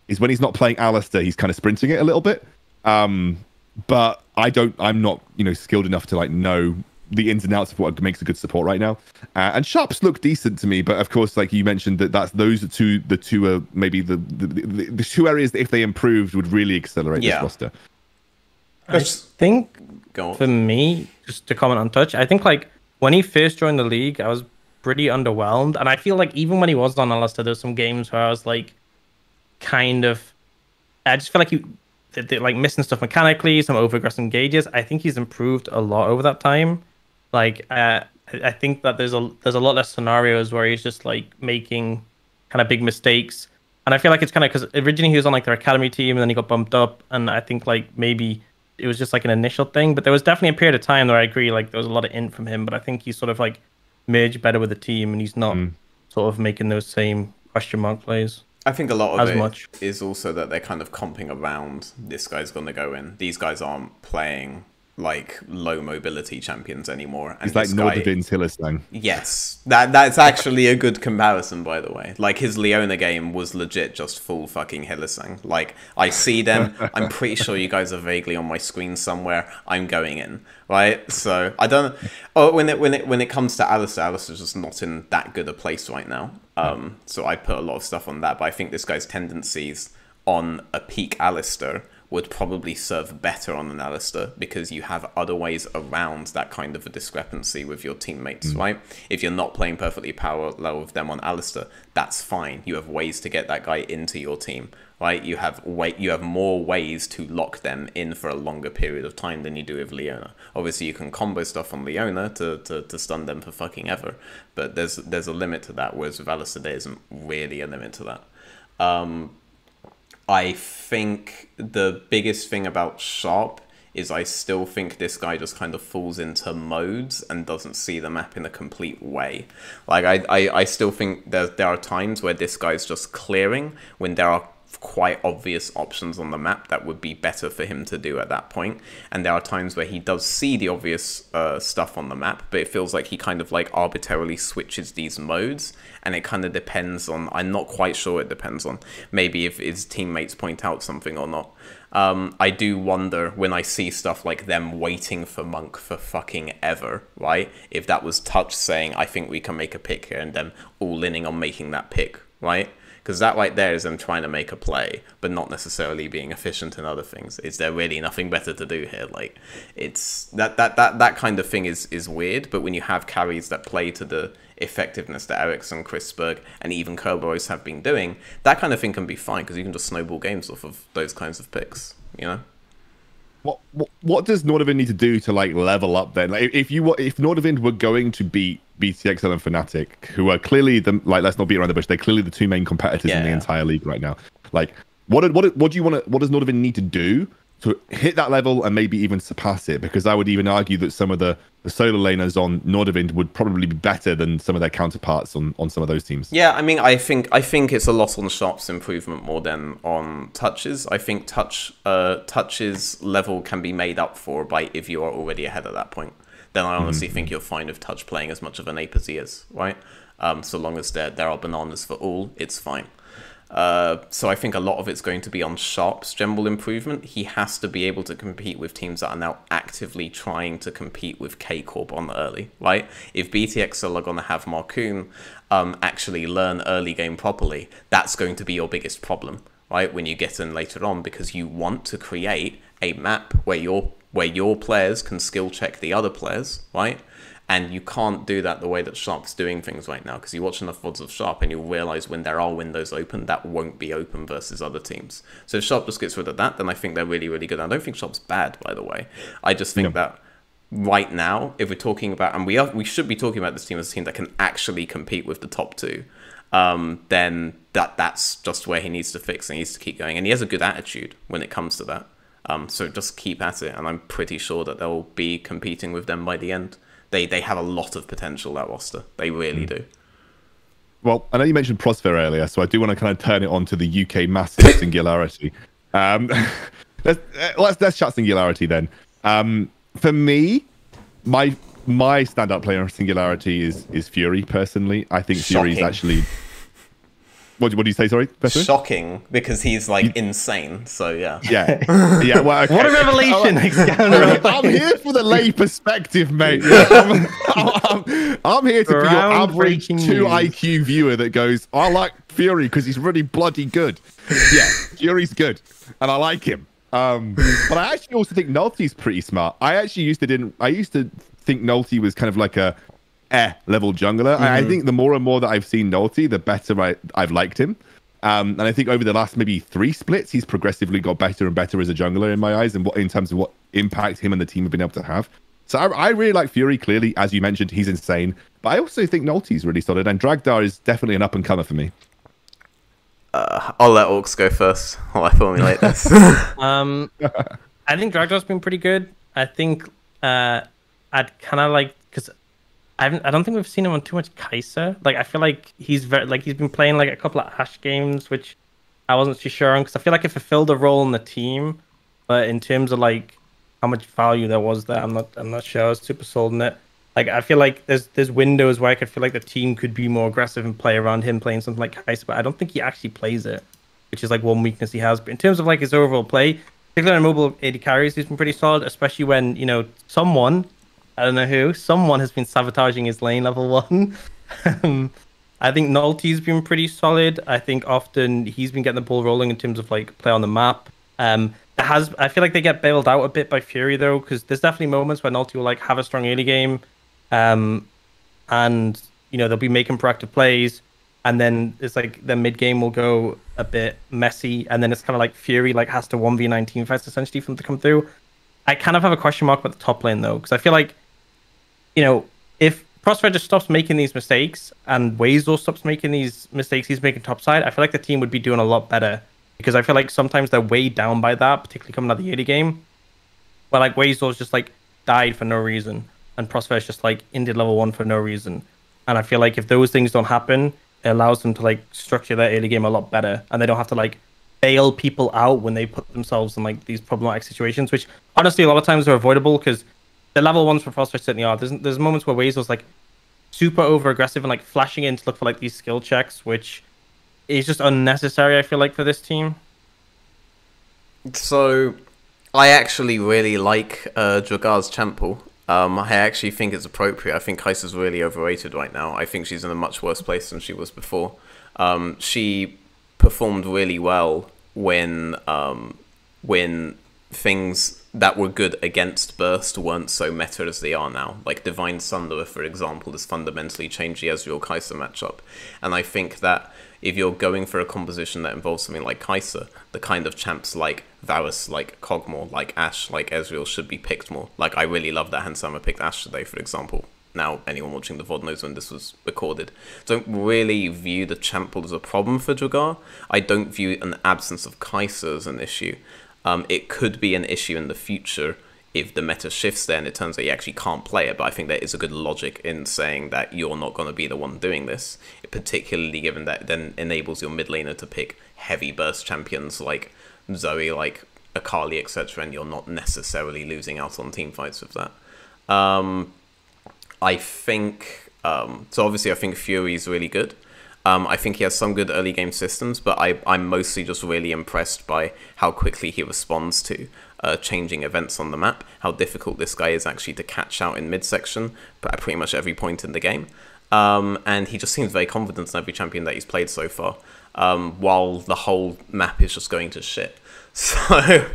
is when he's not playing Alistar, he's kind of sprinting it a little bit. Um, but I don't. I'm not, you know, skilled enough to like know the ins and outs of what makes a good support right now. Uh, and sharps look decent to me, but of course, like you mentioned, that that's those are two. The two are maybe the the, the, the two areas that if they improved would really accelerate Yeah. this roster. I think for me, just to comment on touch, I think like when he first joined the league, I was pretty underwhelmed, and I feel like even when he was on Alistar, there's some games where I was like, kind of, I just feel like he, they- they're, like missing stuff mechanically, some overaggressive gauges. I think he's improved a lot over that time. Like, uh, I I think that there's a there's a lot less scenarios where he's just like making kind of big mistakes. And I feel like it's kind of because originally he was on like their academy team and then he got bumped up. And I think like maybe it was just like an initial thing. But there was definitely a period of time where I agree, like there was a lot of int from him. But I think he's sort of like merged better with the team and he's not hmm. sort of making those same question mark plays. I think a lot of as it much. is also that they're kind of comping around this guy's going to go in. These guys aren't playing like low mobility champions anymore. And It's like guy- Hylissang. Yes, that that's actually a good comparison, by the way. Like his Leona game was legit just full fucking Hylissang. Like I see them, I'm pretty sure you guys are vaguely on my screen somewhere. I'm going in, right? So I don't. Oh, when it when it when it comes to Alistar, Alistar's just not in that good a place right now. Um, so I put a lot of stuff on that, but I think this guy's tendencies on a peak Alistar would probably serve better on an Alistar because you have other ways around that kind of a discrepancy with your teammates, right? If you're not playing perfectly parallel with them on Alistar, that's fine. You have ways to get that guy into your team, right? You have way, you have more ways to lock them in for a longer period of time than you do with Leona. Obviously, you can combo stuff on Leona to, to, to stun them for fucking ever, but there's there's a limit to that. Whereas with Alistar, there isn't really a limit to that. Um, I think the biggest thing about Sharp is I still think this guy just kind of falls into modes and doesn't see the map in a complete way. Like I, I, I still think there there are times where this guy's just clearing when there are quite obvious options on the map that would be better for him to do at that point. And there are times where he does see the obvious uh, stuff on the map, but it feels like he kind of like arbitrarily switches these modes. And it kind of depends on, I'm not quite sure it depends on maybe if his teammates point out something or not. Um, I do wonder when I see stuff like them waiting for Monk for fucking ever, right? If that was Touch saying, I think we can make a pick here, and them all inning on making that pick, right? Because that right there is them trying to make a play, but not necessarily being efficient in other things. Is there really nothing better to do here? Like, it's that that that that kind of thing is is weird. But when you have carries that play to the effectiveness that Ericsson, Chrisberg, and even Kerberos have been doing, that kind of thing can be fine because you can just snowball games off of those kinds of picks. You know. What, what what does Nordavind need to do to like level up then? Like if you were if Nordavind were going to beat BTXL and Fnatic, who are clearly the like let's not beat around the bush, they're clearly the two main competitors in the Yeah. entire league right now. Like what what what do you want to what does Nordavind need to do to hit that level and maybe even surpass it? Because I would even argue that some of the, the solo laners on Nordavind would probably be better than some of their counterparts on, on some of those teams. Yeah, I mean, I think I think it's a lot on Sharp's improvement more than on touches. I think touch uh, touches level can be made up for by if you are already ahead at that point. Then I honestly think you're fine with touch playing as much of an ape as he is, right? Um, so long as there there are bananas for all, it's fine. Uh, so I think a lot of it's going to be on Sharp's general improvement. He has to be able to compete with teams that are now actively trying to compete with K Corp on the early, right? If BTXL are going to have Markoon um, actually learn early game properly, that's going to be your biggest problem, right? When you get in later on, because you want to create a map where your where your players can skill check the other players, right? And you can't do that the way that Sharp's doing things right now because you watch enough VODs of Sharp and you'll realize when there are windows open, that won't be open versus other teams. So if Sharp just gets rid of that, then I think they're really, really good. I don't think Sharp's bad, by the way. I just think that right now, if we're talking about, and we are, we should be talking about this team as a team that can actually compete with the top two. um, then that that's just where he needs to fix and he needs to keep going. And he has a good attitude when it comes to that. Um, so just keep at it, and I'm pretty sure that they'll be competing with them by the end. They they have a lot of potential that roster. They really do. Well, I know you mentioned Prosphere earlier, so I do want to kind of turn it on to the UK massive singularity. Um, let's, uh, let's let's chat singularity then. Um, for me, my my standout player of singularity is is Fury. Personally, I think Fury is actually. What, what do you say? Sorry, Bethan? Shocking because he's like insane. So yeah. Yeah, yeah. Well, okay. What a revelation! I'm here for the lay perspective, mate. I'm, I'm- I'm here to be your average Groundbreaking two news. IQ viewer that goes, I like Fury because he's really bloody good. Yeah, Fury's good, and I like him. Um, but I actually also think Nulty's pretty smart. I actually used to didn't. I used to think Nulty was kind of like a eh level jungler. I- I think the more and more that I've seen Nulty, the better I, I've liked him. Um, and I think over the last maybe three splits, he's progressively got better and better as a jungler in my eyes, and what in terms of what impact him and the team have been able to have. So I, I really like Fury. Clearly, as you mentioned, he's insane. But I also think Nulty's really solid, and Dragdar is definitely an up and comer for me. I'll let Aux go first while I formulate this. Um, I think Dragdar's been pretty good. I think uh, I'd kind of like because I haven't. I don't think we've seen him on too much Kai'Sa. Like I feel like he's very like he's been playing like a couple of Ashe games, which I wasn't too sure on because I feel like it fulfilled a role in the team, but in terms of like how much value there was there, I'm not. I'm not sure. I was super sold on it. Like I feel like there's there's windows where I could feel like the team could be more aggressive and play around him playing something like Kai'Sa, but I don't think he actually plays it which is like one weakness he has. But in terms of like his overall play, particularly in mobile AD carries, he's been pretty solid, especially when, you know, someone, I don't know who, someone has been sabotaging his lane level one. um, I think Nulty's been pretty solid. I think often he's been getting the ball rolling in terms of like play on the map. Um, has I feel like they get bailed out a bit by Fury though, because there's definitely moments where Nulty will like have a strong early game, um, and you know they'll be making proactive plays, and then it's like the mid game will go a bit messy, and then it's kind of like Fury like has to one v nineteen fights essentially for them to come through. I kind of have a question mark about the top lane though, because I feel like, you know, if Prospero just stops making these mistakes and Wazel stops making these mistakes he's making topside, I feel like the team would be doing a lot better. Because I feel like sometimes they're weighed down by that, particularly coming out of the early game. But like Wazel's just like died for no reason, and Prospero's just like ended level one for no reason. And I feel like if those things don't happen, it allows them to like structure their early game a lot better, and they don't have to like bail people out when they put themselves in like these problematic situations, which honestly a lot of times are avoidable because the level ones for Prospero certainly are. There's there's moments where Wazel's like super over aggressive and like flashing in to look for like these skill checks, which is just unnecessary. I feel like for this team. So, I actually really like uh, Dragdar's Chample. Um, I actually think it's appropriate. I think Kai'Sa's really overrated right now. I think she's in a much worse place than she was before. Um, she performed really well when um, when things that were good against Burst weren't so meta as they are now. Like Divine Sunderer, for example, has fundamentally changed the Ezreal Kai'Sa matchup. And I think that if you're going for a composition that involves something like Kai'Sa, the kind of champs like Varus, like Kog'Maw, like Ashe, like Ezreal should be picked more. Like I really love that Hans Sama picked Ashe today, for example. Now anyone watching the VOD knows when this was recorded. Don't really view the champ pool as a problem for Dragdar. I don't view an absence of Kai'Sa as an issue. Um, it could be an issue in the future if the meta shifts there and it turns out you actually can't play it. But I think there is a good logic in saying that you're not going to be the one doing this, particularly given that then enables your mid laner to pick heavy burst champions like Zoe, like Akali, etc., and you're not necessarily losing out on team fights with that. Um, I think um, so. Obviously, I think Fury is really good. Um, I think he has some good early game systems, but I, I'm mostly just really impressed by how quickly he responds to uh, changing events on the map, how difficult this guy is actually to catch out in midsection, but at pretty much every point in the game. Um, and he just seems very confident in every champion that he's played so far, um, while the whole map is just going to shit. So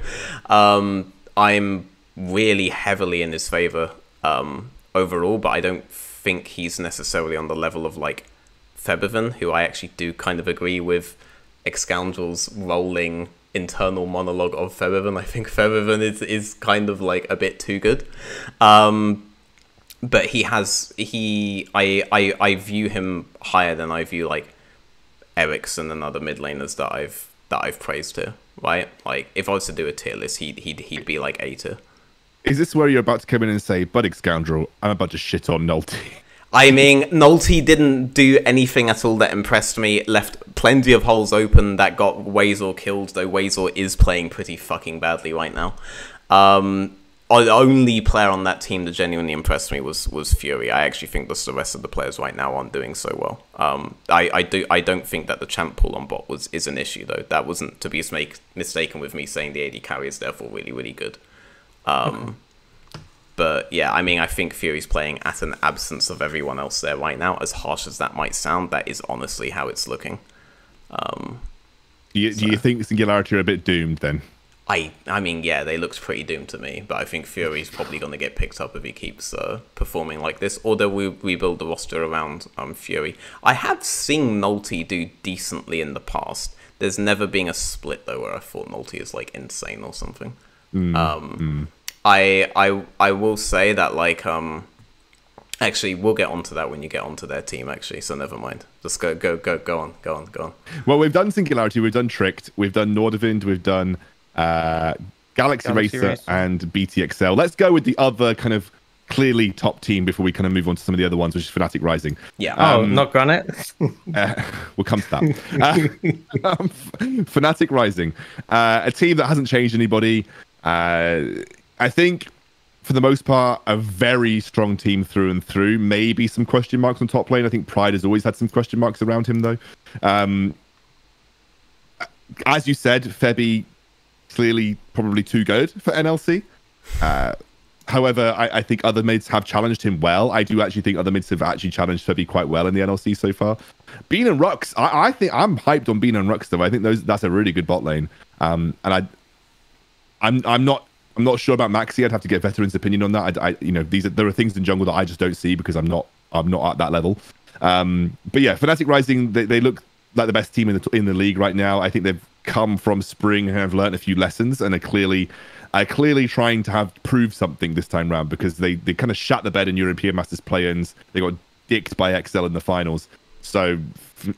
um, I'm really heavily in his favor um, overall, but I don't think he's necessarily on the level of like Febiven, who I actually do kind of agree with Excoundrel's rolling internal monologue of Febiven. I think Febiven is, is kind of like a bit too good. Um, but he has he I, I I view him higher than I view like Ericsson and other mid laners that I've that I've praised here, right? Like if I was to do a tier list, he'd he'd he'd be like A tier. Is this where you're about to come in and say, "Budding scoundrel, I'm about to shit on Nulty"? I mean, Nolte didn't do anything at all that impressed me. Left plenty of holes open that got Wazor killed, though Wazor is playing pretty fucking badly right now. Um, the only player on that team that genuinely impressed me was was Fury. I actually think the rest of the players right now aren't doing so well. Um, I, I do I don't think that the champ pool on bot was is an issue though. That wasn't to be mistaken with me saying the AD carry is therefore really really good. Um, okay. But yeah, I mean, I think Fury's playing at an absence of everyone else there right now. As harsh as that might sound, that is honestly how it's looking. Um, do, you, so. do you think Singularity are a bit doomed then? I I mean, yeah, they looked pretty doomed to me, but I think Fury's probably going to get picked up if he keeps uh, performing like this, Although we rebuild the roster around um, Fury. I have seen Nolte do decently in the past. There's never been a split though where I thought Nolte is like insane or something. Mm, um, mm. I I I will say that like um actually we'll get onto that when you get onto their team actually so never mind. Just go go go go on go on go on. Well we've done singularity we've done tricked we've done nordavind we've done uh galaxy, galaxy racer, racer. and btxl let's go with the other kind of clearly top team before we kind of move on to some of the other ones which is fnatic rising. Yeah. Oh um, not granite? uh, we'll come to that. Uh, um, fnatic rising. Uh, a team that hasn't changed anybody. Uh I think for the most part, a very strong team through and through. Maybe some question marks on top lane. I think Pride has always had some question marks around him, though. Um, as you said, Febby clearly probably too good for NLC. Uh, however, I, I, think other mids have challenged him well. I do actually think other mids have actually challenged Febby quite well in the NLC so far. Bean and Rux, I, I think I'm hyped on Bean and Rux though. I think those that's a really good bot lane. Um, and I, I'm I'm not I'm not sure about Maxi. I'd have to get veterans' opinion on that. I, I, you know, these are, there are things in jungle that I just don't see because I'm not I'm not at that level. Um, but yeah, Fnatic Rising they, they look like the best team in the in the league right now. I think they've come from spring and have learned a few lessons and are clearly are clearly trying to have prove something this time round because they they kind of shut the bed in European Masters play-ins. They got dicked by XL in the finals. So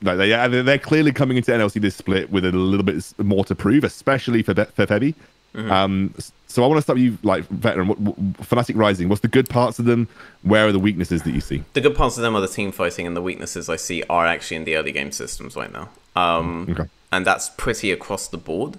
like they they're clearly coming into NLC this split with a little bit more to prove, especially for for Febby. Mm-hmm. Um, so I want to start with you, like veteran. What, what, Fnatic Rising. What's the good parts of them? Where are the weaknesses that you see? The good parts of them are the team fighting, and the weaknesses I see are actually in the early game systems right now. Um, okay. And that's pretty across the board,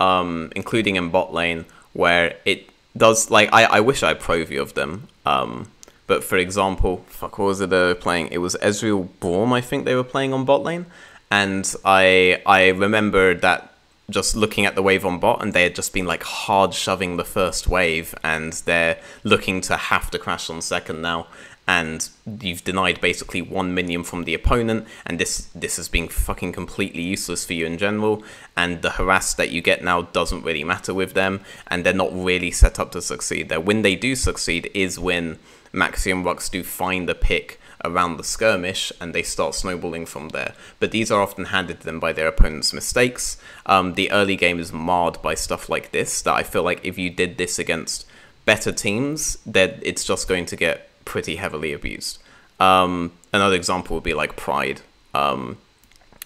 um, including in bot lane, where it does. Like I, I wish I had pro view of them. Um, but for example, fuck, what was it they were playing? It was Ezreal Braum, I think they were playing on bot lane, and I I remember that just looking at the wave on bot and they had just been like hard shoving the first wave and they're looking to have to crash on second now. And you've denied basically one minion from the opponent and this this has been fucking completely useless for you in general. And the harass that you get now doesn't really matter with them and they're not really set up to succeed. There when they do succeed is when Maxi and Rux do find the pick around the skirmish and they start snowballing from there. But these are often handed to them by their opponent's mistakes. Um, the early game is marred by stuff like this that I feel like if you did this against better teams, that it's just going to get pretty heavily abused. Um, another example would be like Pride. Um,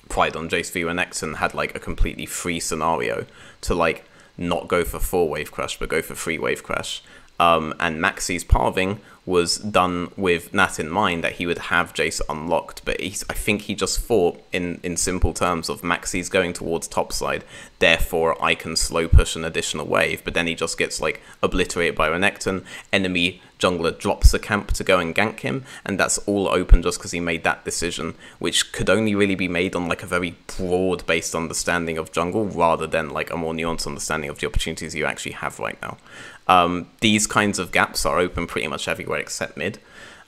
Pride on Jace v Renekton had like a completely free scenario to like not go for four wave crash but go for three wave crash. Um, and Maxi's pathing was done with that in mind that he would have Jace unlocked, but I think he just thought in, in simple terms of Maxi's going towards topside, therefore I can slow push an additional wave, but then he just gets like obliterated by Renekton, enemy jungler drops a camp to go and gank him, and that's all open just because he made that decision, which could only really be made on like a very broad based understanding of jungle rather than like a more nuanced understanding of the opportunities you actually have right now. Um, these kinds of gaps are open pretty much everywhere except mid.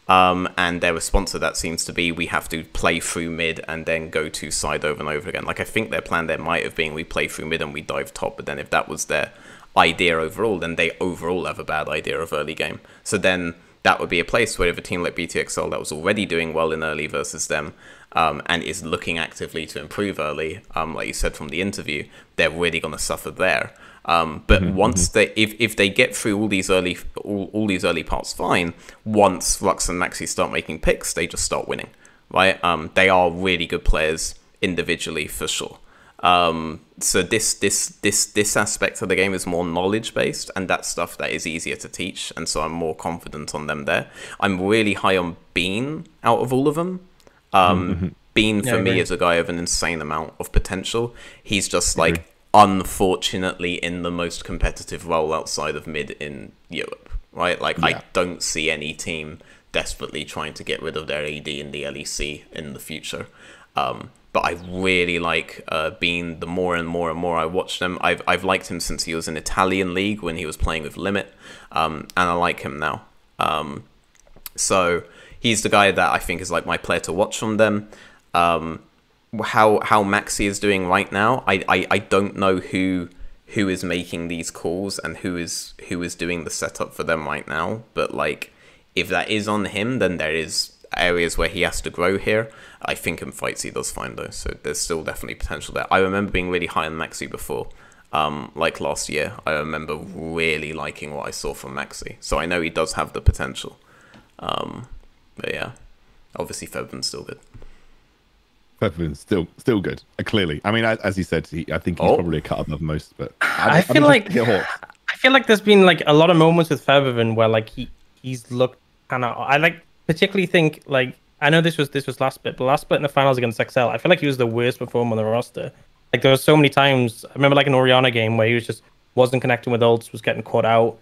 Um, and their response to that seems to be we have to play through mid and then go to side over and over again. Like I think their plan there might have been we play through mid and we dive top, but then if that was their idea overall, then they overall have a bad idea of early game. So then that would be a place where if a team like BTXL that was already doing well in early versus them um, and is looking actively to improve early, um, like you said from the interview, they're really going to suffer there. Um, but mm-hmm. once mm-hmm. they, if, if they get through all these early all, all these early parts, fine. Once Rux and Maxi start making picks, they just start winning, right? Um, they are really good players individually for sure. Um, so this this this this aspect of the game is more knowledge based, and that's stuff that is easier to teach, and so I'm more confident on them there. I'm really high on Bean out of all of them. Um, Bean for Yeah, me is a guy of an insane amount of potential. He's just Agree. like unfortunately in the most competitive role outside of mid in Europe, right? Like Yeah. I don't see any team desperately trying to get rid of their AD in the LEC in the future. Um, but I really like uh, Bean. The more and more and more I watch them, I've I've liked him since he was in Italian league when he was playing with Limit, um, and I like him now. Um, so he's the guy that I think is like my player to watch from them. Um, how how Maxi is doing right now, I, I, I don't know who who is making these calls and who is who is doing the setup for them right now. But like, if that is on him, then there is areas where he has to grow here. I think in fights he does fine though, so there's still definitely potential there. I remember being really high on Maxi before. Um, like last year, I remember really liking what I saw from Maxi. So I know he does have the potential. Um, but yeah, obviously Febiven's still good. Febiven's still still good. Uh, clearly, I mean, I, as you said, he, I think he's Oh. probably a cut above most. But I I'm feel like- to hear Hawks. I feel like there's been like a lot of moments with Febiven where like he he's looked kind of. I like particularly think like I know this was this was last bit, but last bit in the finals against XL, I feel like he was the worst performer on the roster. Like there was so many times. I remember like an Orianna game where he was just wasn't connecting with ults, was getting caught out.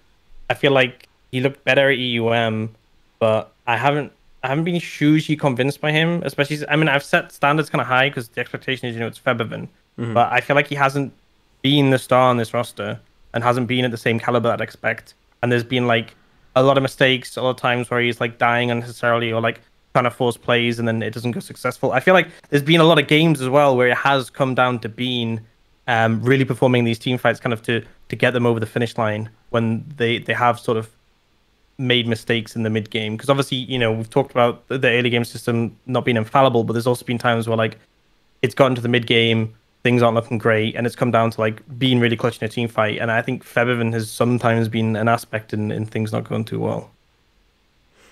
I feel like he looked better at EUM, but I haven't I haven't been hugely convinced by him. Especially, I mean, I've set standards kind of high because the expectation is you know it's Febiven, but I feel like he hasn't been the star on this roster and hasn't been at the same caliber that I'd expect. And there's been like a lot of mistakes, a lot of times where he's like dying unnecessarily or like trying to force plays and then it doesn't go successful. I feel like there's been a lot of games as well where it has come down to Bean um, really performing these team fights kind of to to get them over the finish line when they they have sort of made mistakes in the mid game. Because obviously you know we've talked about the, early game system not being infallible but there's also been times where like it's gotten to the mid game things aren't looking great and it's come down to like being really clutch in a team fight. And i think Febiven has sometimes been an aspect in, in things not going too well.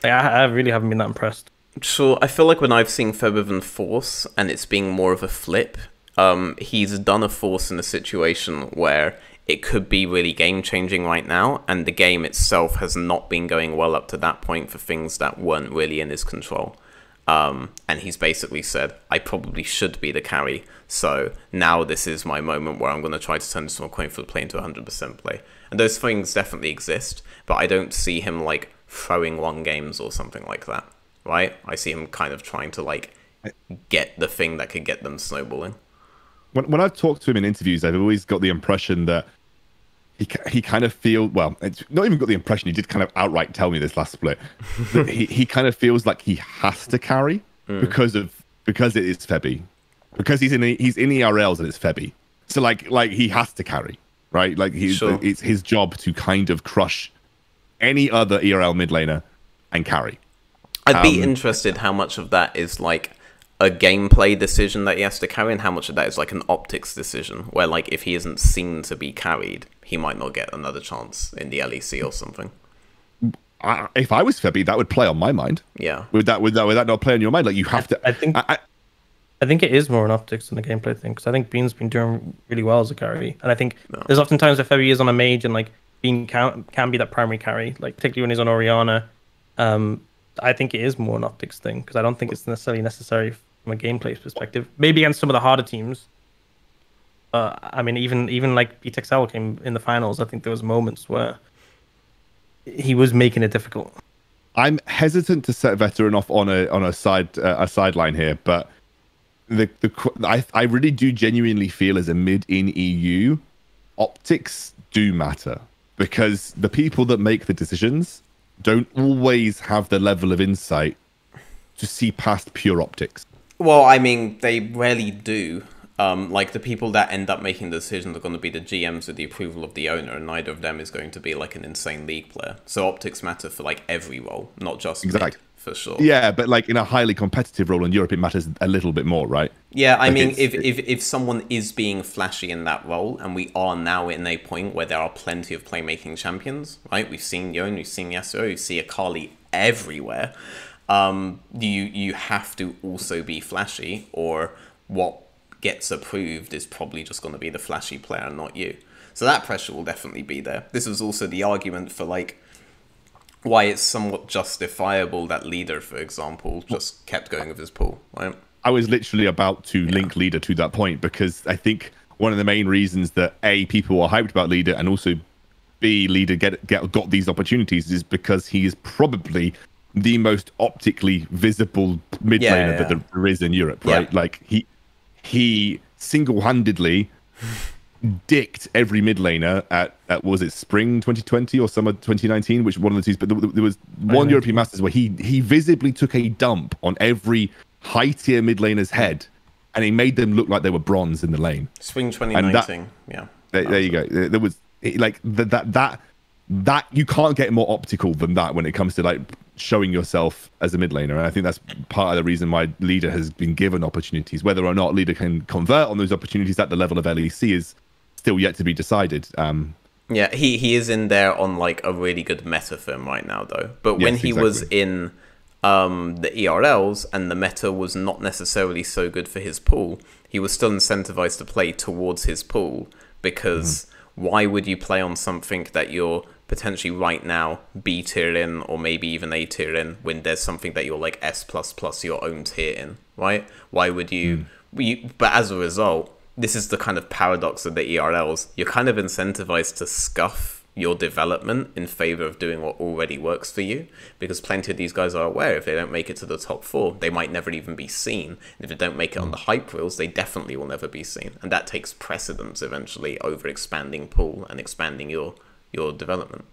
Like, I, I really haven't been that impressed. So I feel like when I've seen Febiven force and it's being more of a flip, um, he's done a force in a situation where it could be really game changing right now, and the game itself has not been going well up to that point for things that weren't really in his control. Um, and he's basically said, I probably should be the carry. So now this is my moment where I'm going to try to turn this from a coin flip play into a 100% play. And those things definitely exist, but I don't see him like throwing long games or something like that, right? I see him kind of trying to like get the thing that could get them snowballing. When, when I've talked to him in interviews, I've always got the impression that he he kind of feel well. It's not even got the impression. He did kind of outright tell me this last split. that he he kind of feels like he has to carry because of because it is Febby, because he's in he's in ERLs and it's Febby. So like like he has to carry, right? Like he's Sure. it's his job to kind of crush any other ERL mid laner and carry. I'd be Um, interested how much of that is like a gameplay decision that he has to carry, and how much of that is like an optics decision, where like if he isn't seen to be carried, he might not get another chance in the LEC or something. I, if I was Febby, that would play on my mind. Yeah. Would that would that would that not play on your mind? Like you have to. I think- I, I, I think it is more an optics than a gameplay thing because I think Bean's been doing really well as a carry, and I think No. there's often times where Febby is on a mage and like Bean can can be that primary carry, like particularly when he's on Orianna. Um, I think it is more an optics thing because I don't think it's necessarily necessary from a gameplay perspective. Maybe against some of the harder teams. Uh, I mean, even even like BTXL came in the finals. I think there was moments where he was making it difficult. I'm hesitant to set veteran off on a on a side uh, a sideline here, but the the I I really do genuinely feel as a mid in EU, optics do matter because the people that make the decisions don't always have the level of insight to see past pure optics. Well, I mean, they rarely do. Um, like the people that end up making the decisions are going to be the GMs with the approval of the owner, and neither of them is going to be like an insane league player. So optics matter for like every role, not just mid, for sure. Yeah, but like in a highly competitive role in Europe, it matters a little bit more, right? Yeah, I Like, mean, if, if if someone is being flashy in that role, and we are now in a point where there are plenty of playmaking champions, right? We've seen Yone, we've seen Yasuo, we see Akali everywhere. Um, you you have to also be flashy, or what gets approved is probably just going to be the flashy player and not you. So that pressure will definitely be there. This was also the argument for like why it's somewhat justifiable that leader, for example, just kept going with his pool. Right? I was literally about to yeah. link leader to that point because I think one of the main reasons that a people are hyped about leader and also b leader get get got these opportunities is because he is probably the most optically visible mid laner yeah, yeah, that there is in Europe, right? Like he he single-handedly dicked every mid laner at, at was it spring 2020 or summer 2019 which one of the two but there was one european masters where he he visibly took a dump on every high tier mid laner's head and he made them look like they were bronze in the lane. Spring 2019 that, yeah. There, there you go. There was like that that that that you can't get more optical than that when it comes to like showing yourself as a mid laner. And I think that's part of the reason why leader has been given opportunities. Whether or not leader can convert on those opportunities at the level of LEC is still yet to be decided. Um, yeah, he, he is in there on like a really good meta firm right now though. But when yes, he exactly. was in um, the ERLs and the meta was not necessarily so good for his pool, he was still incentivized to play towards his pool because mm-hmm. why would you play on something that you're potentially right now B tier in or maybe even A tier in when there's something that you're like S plus plus your own tier in, right? Why would you, mm. you but as a result, this is the kind of paradox of the ERLs. You're kind of incentivized to scuff your development in favor of doing what already works for you because plenty of these guys are aware if they don't make it to the top four they might never even be seen and if they don't make it on hmm. the hype reels they definitely will never be seen and that takes precedence eventually over expanding pool and expanding your your development.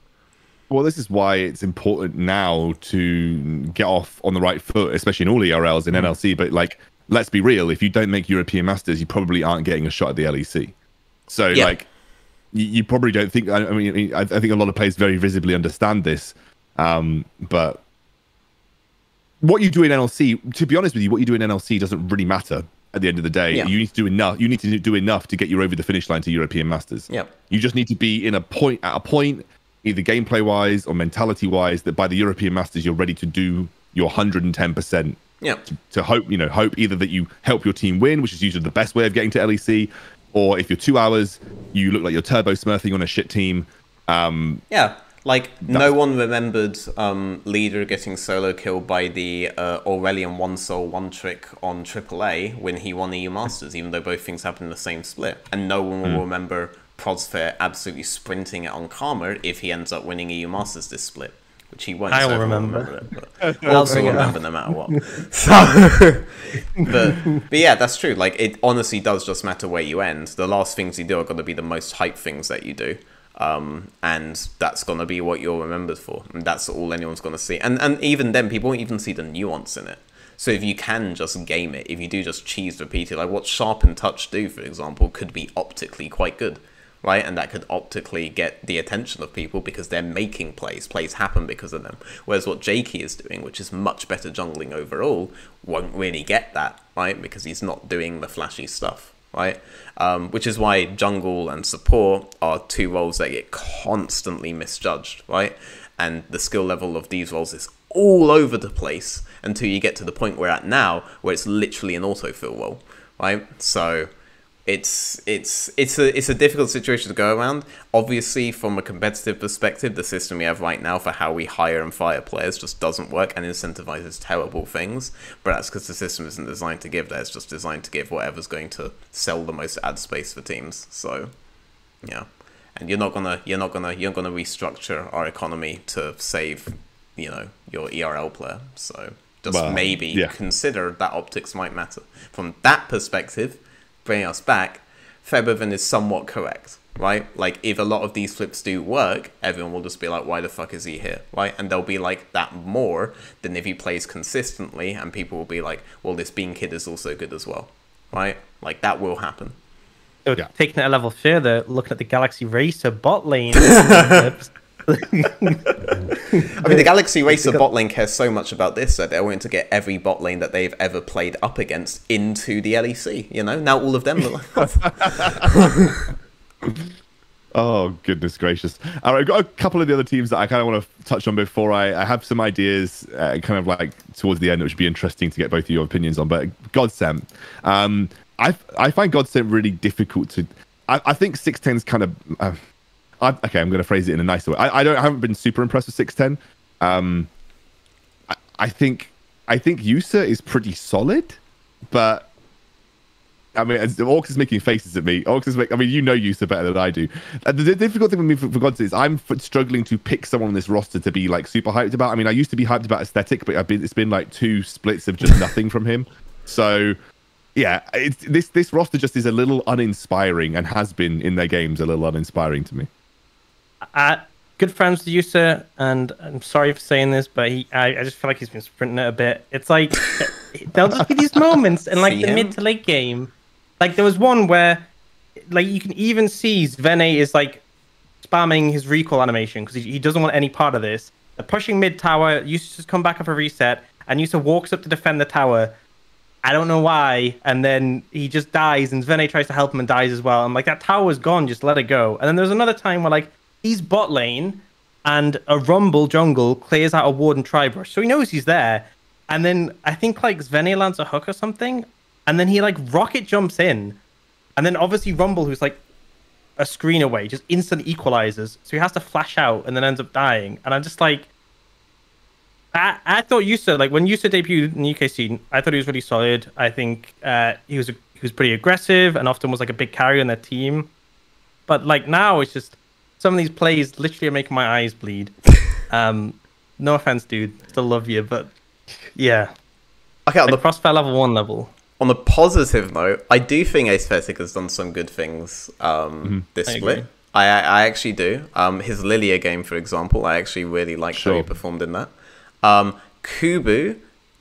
Well, this is why it's important now to get off on the right foot, especially in all ERLs in mm. NLC. But like, let's be real: if you don't make European Masters, you probably aren't getting a shot at the LEC. So yeah. like, you, you, probably don't think. I, mean, I, I, think a lot of players very visibly understand this, um, but what you do in NLC, to be honest with you, what you do in NLC doesn't really matter at the end of the day. Yeah. You need to do enough. You need to do enough to get you over the finish line to European Masters. Yeah. You just need to be in a point at a point, either gameplay wise or mentality wise, that by the European Masters you're ready to do your hundred and ten percent. Yeah. To, to hope you know hope either that you help your team win, which is usually the best way of getting to LEC, or if you're two hours, you look like you're turbo smurfing on a shit team. Um, yeah. Like That's... no one remembered um, leader getting solo killed by the uh, Aurelion one soul one trick on AAA when he won the EU Masters, even though both things happened in the same split, and no one will mm. remember Prosfair absolutely sprinting it on Karma if he ends up winning EU Masters this split. Which he won't. I will remember. remember it, but remember no matter what. So, but but yeah, that's true. Like it honestly does just matter where you end. The last things you do are going to be the most hype things that you do. Um, and that's gonna be what you're remembered for, and that's all anyone's gonna see. And and even then, people won't even see the nuance in it. So if you can just game it, if you do just cheese repeat it, like what Sharp and Touch do, for example, could be optically quite good, right? And that could optically get the attention of people because they're making plays. Plays happen because of them. Whereas what Jakey is doing, which is much better jungling overall, won't really get that, right? Because he's not doing the flashy stuff right? Um, which is why jungle and support are two roles that get constantly misjudged, right? And the skill level of these roles is all over the place until you get to the point we're at now, where it's literally an autofill role, right? So it's it's it's a it's a difficult situation to go around. Obviously, from a competitive perspective, the system we have right now for how we hire and fire players just doesn't work and incentivizes terrible things. But that's because the system isn't designed to give that; it's just designed to give whatever's going to sell the most ad space for teams. So, yeah, and you're not gonna you're not gonna you're gonna restructure our economy to save you know your ERL player. So just well, maybe yeah. consider that optics might matter from that perspective bring us back, Febiven is somewhat correct, right? Like, if a lot of these flips do work, everyone will just be like, why the fuck is he here, right? And they'll be like that more than if he plays consistently, and people will be like, well, this Bean Kid is also good as well, right? Like, that will happen. So, yeah. taking it a level further, looking at the Galaxy Racer bot lane I mean, the Galaxy Racer bot lane cares so much about this that they're willing to get every bot lane that they've ever played up against into the LEC. You know, now all of them look Oh goodness gracious! All right, I've got a couple of the other teams that I kind of want to touch on before I, I have some ideas, uh, kind of like towards the end, which would be interesting to get both of your opinions on. But Godsent, um, I I find Godsent really difficult to. I, I think six ten's kind of. Uh, I, okay, I'm going to phrase it in a nicer way. I, I don't I haven't been super impressed with six ten. Um, I, I think I think Yusa is pretty solid, but I mean, Aux is making faces at me. Aux is making, I mean, you know Yusa better than I do. Uh, the, the difficult thing with me for, for Gods is I'm struggling to pick someone on this roster to be like super hyped about. I mean, I used to be hyped about aesthetic, but I've been, it's been like two splits of just nothing from him. So yeah, this this roster just is a little uninspiring and has been in their games a little uninspiring to me. Uh, good friends with Yusa, and I'm sorry for saying this, but he, I, I just feel like he's been sprinting it a bit. It's like there'll just be these moments in like See the him? mid to late game. Like there was one where, like you can even see Zvene is like spamming his recall animation because he, he doesn't want any part of this. They're pushing mid tower. Yusa just come back up a reset, and Yusa walks up to defend the tower. I don't know why, and then he just dies, and Zvene tries to help him and dies as well. I'm like, that tower's gone, just let it go. And then there's another time where like he's bot lane, and a Rumble jungle clears out a ward and Tribrush, so he knows he's there. And then I think like Zvene lands a hook or something, and then he like rocket jumps in, and then obviously Rumble, who's like a screen away, just instant equalizes, so he has to flash out and then ends up dying. And I'm just like, I, I thought Yusa, like when Yusa debuted in the UK scene, I thought he was really solid. I think uh, he was a, he was pretty aggressive and often was like a big carry on their team. But like now, it's just some of these plays literally are making my eyes bleed. Um, no offense, dude, still love you, but yeah, Okay, on like the crossfire level one level. on the positive note, I do think Aesthetic has done some good things um, this I split. I, I I actually do. Um, his Lilia game, for example, I actually really liked how he performed in that. Um, Kubu,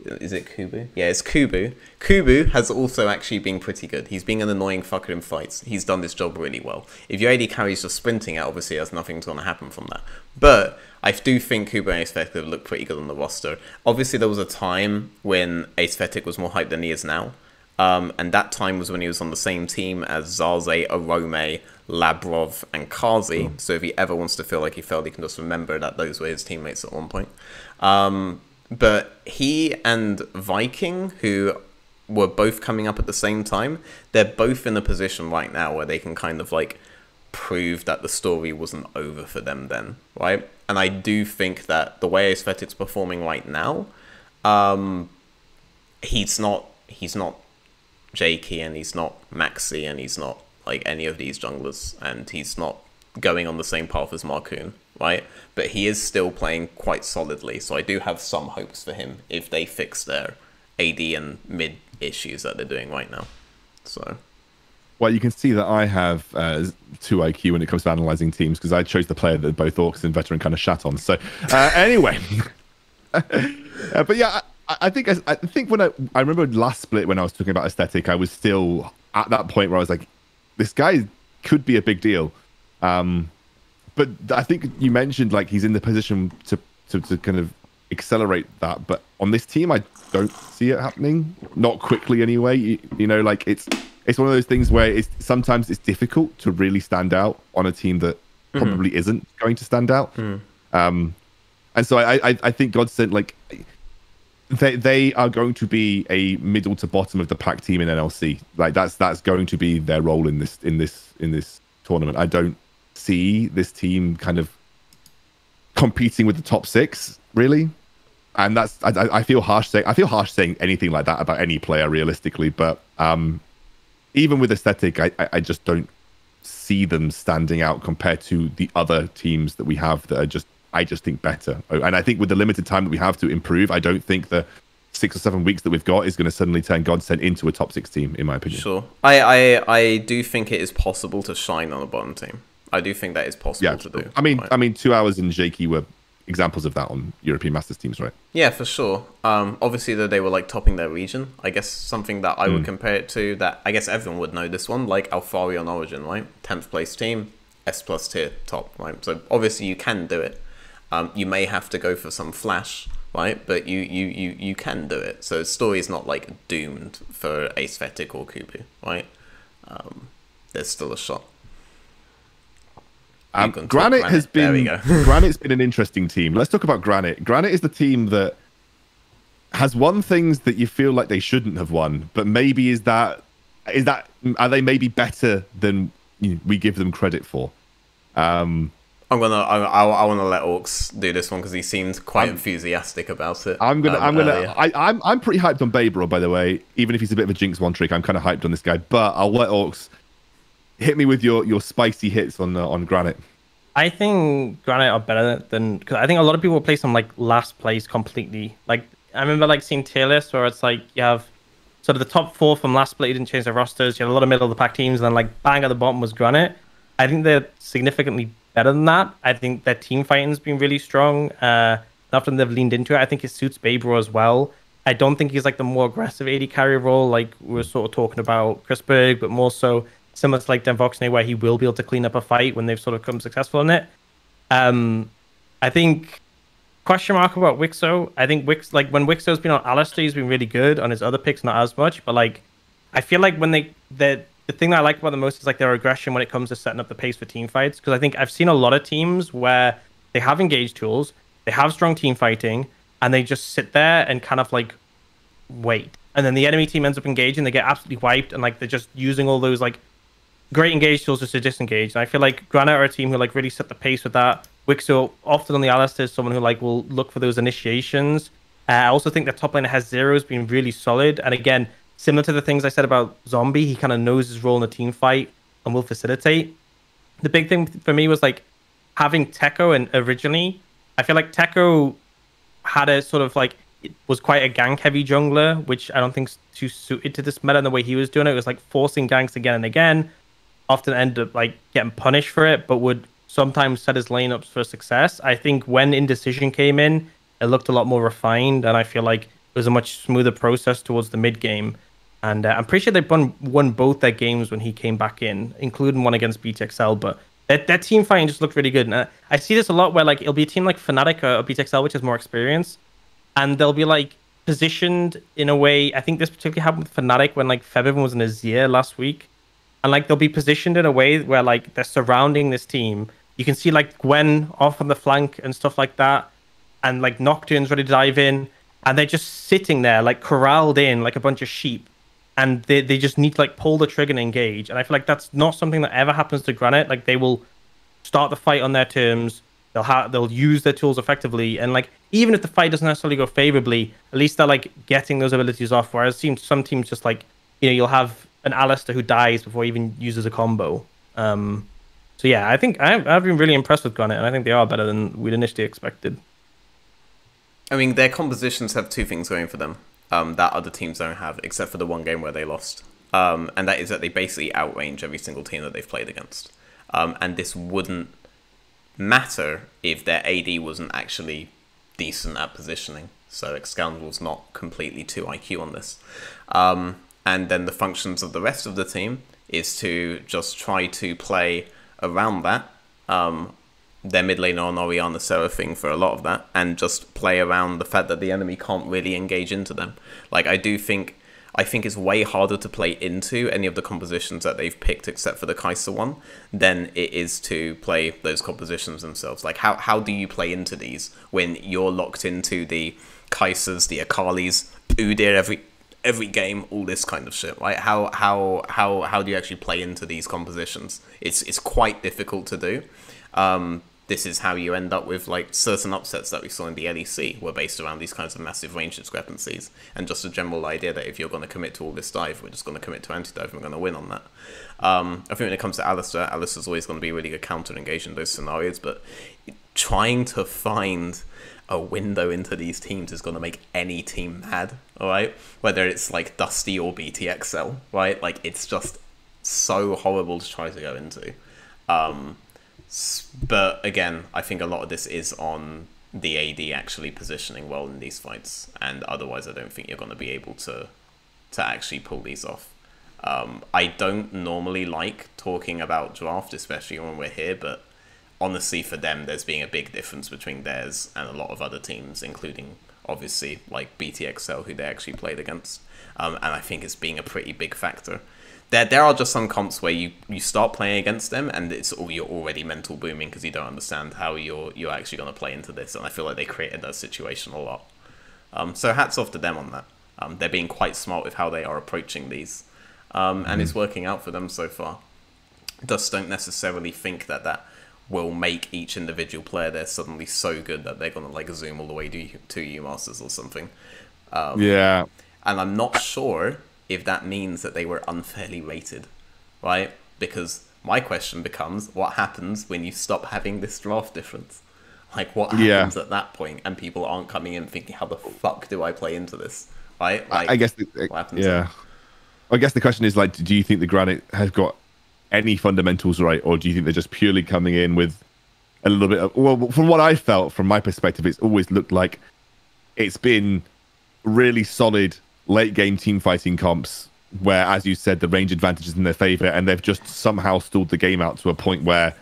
is it Kubu? Yeah, it's Kubu. Kubu has also actually been pretty good. He's being an annoying fucker in fights. He's done this job really well. If your AD carries just sprinting out, obviously there's nothing's going to happen from that. But I do think Kubu and Aesthetic look pretty good on the roster. Obviously, there was a time when Aesthetic was more hyped than he is now. Um, and that time was when he was on the same team as Zaze, Arome, Labrov, and Kazi. So if he ever wants to feel like he failed, he can just remember that those were his teammates at one point. Um, but he and Viking, who were both coming up at the same time, they're both in a position right now where they can kind of like prove that the story wasn't over for them then, right? And I do think that the way Aesthetic's performing right now, um, he's not he's not Jakey and he's not Maxi and he's not like any of these junglers and he's not going on the same path as Markoon, right? But he is still playing quite solidly, so I do have some hopes for him if they fix their AD and mid issues that they're doing right now. So Well, you can see that I have uh, two IQ when it comes to analyzing teams because I chose the player that both Aux and Veteran kind of shat on. So, uh, anyway, uh, but yeah, I, I think I, I think when I I remember last split when I was talking about aesthetic, I was still at that point where I was like, this guy could be a big deal. Um, but I think you mentioned like he's in the position to to, to kind of accelerate that. But on this team, I don't see it happening. Not quickly, anyway. You, you know, like it's it's one of those things where it's sometimes it's difficult to really stand out on a team that probably isn't going to stand out. Um, and so I, I I think Godsend like they they are going to be a middle to bottom of the pack team in NLC. Like that's that's going to be their role in this in this in this tournament. I don't see this team kind of competing with the top six really, and that's I, I feel harsh saying I feel harsh saying anything like that about any player realistically. But um, even with aesthetic, I I just don't see them standing out compared to the other teams that we have that are just I just think better. And I think with the limited time that we have to improve, I don't think the six or seven weeks that we've got is going to suddenly turn Godsend into a top six team, in my opinion. Sure. I, I I do think it is possible to shine on a bottom team. I do think that is possible Yeah, to do. I mean, right? I mean, two hours and Jakey were examples of that on European Masters teams, right? Yeah, for sure. Um, obviously, that they were like topping their region. I guess something that I would compare it to that I guess everyone would know this one, like Alphari on Origen, right? Tenth place team, S plus tier top, right? So obviously you can do it. Um, you may have to go for some flash, right? But you you you you can do it. So the story is not like doomed for Aesthetic or Kubu, right? Um, there's still a shot. Um, talk Granite has been. Granite's been an interesting team. Let's talk about Granite. Granite is the team that has won things that you feel like they shouldn't have won, but maybe is that is that are they maybe better than you know, we give them credit for? Um, I'm gonna. I, I, I want to let Aux do this one because he seemed quite enthusiastic about it. I'm gonna. um, I'm gonna. earlier. I, I'm. I'm pretty hyped on Babro, by the way. Even if he's a bit of a jinx one trick, I'm kind of hyped on this guy. But I'll let Aux hit me with your your spicy hits on uh, on Granite. I think Granite are better than because I think a lot of people play some like last place completely. Like I remember like seeing tier lists where it's like you have sort of the top four from last split, you didn't change their rosters. You had a lot of middle of the pack teams, and then like bang at the bottom was Granite. I think they're significantly better than that. I think their team fighting's been really strong. Uh, often they've leaned into it. I think it suits Babro as well. I don't think he's like the more aggressive AD carry role like we were sort of talking about Chrisberg, but more so similar to like Denvoxney where he will be able to clean up a fight when they've sort of come successful in it. Um, I think question mark about Wixo. I think Wix like when Wixo's been on Alistar, he's been really good. On his other picks, not as much. But like, I feel like when they the the thing that I like about them most is like their aggression when it comes to setting up the pace for team fights. Because I think I've seen a lot of teams where they have engaged tools, they have strong team fighting, and they just sit there and kind of like wait. And then the enemy team ends up engaging, they get absolutely wiped, and like they're just using all those like great engage tools just to disengage. And I feel like Granite are a team who like really set the pace with that. Wixo often on the Alistar is someone who like will look for those initiations. Uh, I also think the top laner has zero has been really solid. And again, similar to the things I said about Zombie, he kind of knows his role in a team fight and will facilitate. The big thing for me was like having Teko and originally, I feel like Teko had a sort of like it was quite a gank heavy jungler, which I don't think's too suited to this meta and the way he was doing it. It was like forcing ganks again and again. Often end up like getting punished for it, but would sometimes set his lineups for success. I think when indecision came in, it looked a lot more refined, and I feel like it was a much smoother process towards the mid game. And uh, I'm pretty sure they won won both their games when he came back in, including one against BTXL. But that, that team fighting just looked really good. And uh, I see this a lot where like it'll be a team like Fnatic or, or BTXL, which has more experience, and they'll be like positioned in a way. I think this particularly happened with Fnatic when like Febiven was in Azir last week, and like they'll be positioned in a way where like they're surrounding this team. You can see like Gwen off on the flank and stuff like that, and like Nocturne's ready to dive in, and they're just sitting there like corralled in like a bunch of sheep, and they they just need to like pull the trigger and engage. And I feel like that's not something that ever happens to Granite. Like they will start the fight on their terms. They'll have they'll use their tools effectively, and like even if the fight doesn't necessarily go favorably, at least they're like getting those abilities off. Whereas it seems some teams just like you know you'll have an Alistar who dies before he even uses a combo. Um, so yeah, I think I've, I've been really impressed with Granite, and I think they are better than we'd initially expected. I mean, their compositions have two things going for them um, that other teams don't have, except for the one game where they lost. Um, and that is that they basically outrange every single team that they've played against. Um, and this wouldn't matter if their AD wasn't actually decent at positioning. So Excoundrel's not completely 2 IQ on this. Um, and then the functions of the rest of the team is to just try to play around that. Um, their mid laner on Orianna Seraphine for a lot of that, and just play around the fact that the enemy can't really engage into them. Like I do think, I think it's way harder to play into any of the compositions that they've picked, except for the Kai'Sa one, than it is to play those compositions themselves. Like how how do you play into these when you're locked into the Kai'Sas, the Akalis, Udyr every every game, all this kind of shit, right? How how how how do you actually play into these compositions? It's it's quite difficult to do. Um, this is how you end up with like certain upsets that we saw in the LEC were based around these kinds of massive range discrepancies and just a general idea that if you're going to commit to all this dive, we're just going to commit to anti-dive and we're going to win on that. Um, I think when it comes to Alistar, Alistar's always going to be really good counter engage in those scenarios, but trying to find a window into these teams is going to make any team mad, all right? Whether it's like Dusty or BTXL, right? Like it's just so horrible to try to go into. Um, but again, I think a lot of this is on the AD actually positioning well in these fights, and otherwise, I don't think you're going to be able to to actually pull these off. Um, I don't normally like talking about draft, especially when we're here, but honestly, for them, there's being a big difference between theirs and a lot of other teams, including obviously like BTXL, who they actually played against. Um, and I think it's being a pretty big factor. There, there are just some comps where you, you start playing against them and it's all you're already mental booming because you don't understand how you're you're actually going to play into this. And I feel like they created that situation a lot. Um, so hats off to them on that. Um, they're being quite smart with how they are approaching these. um, and Mm-hmm. it's working out for them so far. Just don't necessarily think that that will make each individual player there suddenly so good that they're gonna like zoom all the way to to EU Masters or something. Um, Yeah. and I'm not sure if that means that they were unfairly rated, right? Because my question becomes, what happens when you stop having this draft difference? Like, what Yeah. happens at that point, and people aren't coming in thinking, how the fuck do I play into this, right? Like, I guess. The, yeah. I guess the question is like, do you think the Granite has got any fundamentals right, or do you think they're just purely coming in with a little bit of? Well, from what I felt, from my perspective, it's always looked like it's been really solid late game team fighting comps where, as you said, the range advantage is in their favor, and they've just somehow stalled the game out to a point where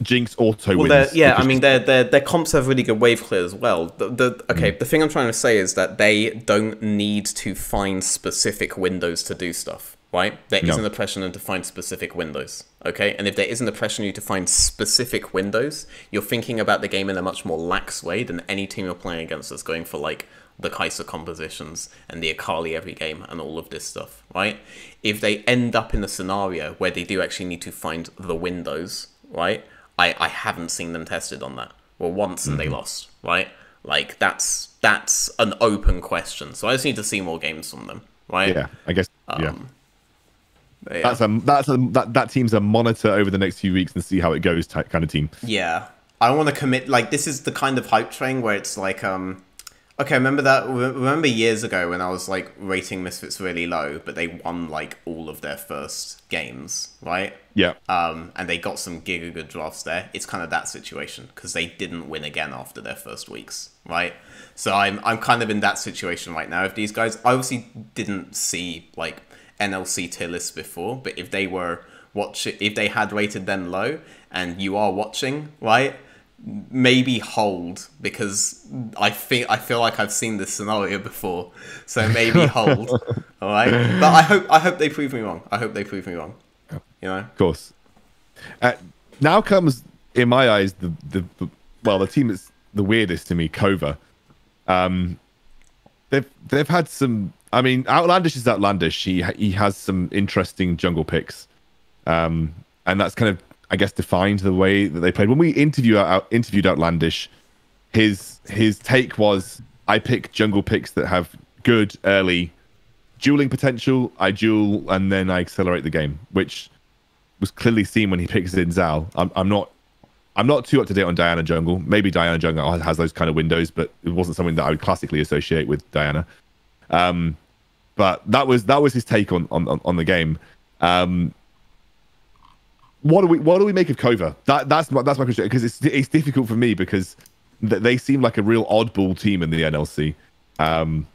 Jinx auto Well, wins. yeah, I mean, their their their comps have really good wave clear as well. The, the Mm. okay, the thing I'm trying to say is that they don't need to find specific windows to do stuff, right? There No. not a pressure on them to find specific windows, okay? And if there isn't a pressure on you to find specific windows, you're thinking about the game in a much more lax way than any team you're playing against that's going for like the Kai'Sa compositions and the Akali every game and all of this stuff, right? If they end up in a scenario where they do actually need to find the windows, right? I, I haven't seen them tested on that. Well, once and they lost, right? Like that's that's an open question. So I just need to see more games from them, right? yeah, I guess yeah. Um, But yeah. That's a that's a that, that team's a monitor over the next few weeks and see how it goes type kind of team. Yeah. I want to commit like this is the kind of hype train where it's like um okay, remember that remember years ago when I was like rating Misfits really low, but they won like all of their first games, right? Yeah. Um and they got some giga good drafts there. It's kind of that situation because they didn't win again after their first weeks, right? So I'm I'm kind of in that situation right now. If these guys I obviously didn't see like NLC tier lists before, but if they were watch if they had rated them low and you are watching, right? Maybe hold because I feel I feel like I've seen this scenario before, so maybe hold. all right, but I hope I hope they prove me wrong. I hope they prove me wrong. You know, Of course. Uh, now comes, in my eyes, the, the, the well, the team that's the weirdest to me, Kova. Um, they've they've had some. I mean, outlandish is outlandish. He he has some interesting jungle picks, um, and that's kind of I guess defined the way that they played. When we interview out, interviewed outlandish, his his take was I pick jungle picks that have good early dueling potential. I duel and then I accelerate the game, which was clearly seen when he picks Xin Zhao. I'm, I'm not I'm not too up to date on Diana Jungle. Maybe Diana Jungle has those kind of windows, but it wasn't something that I would classically associate with Diana. Um, but that was that was his take on on, on the game. Um, what do we what do we make of Kova? That that's my, that's my question because it's it's difficult for me because th- they seem like a real oddball team in the NLC. Um,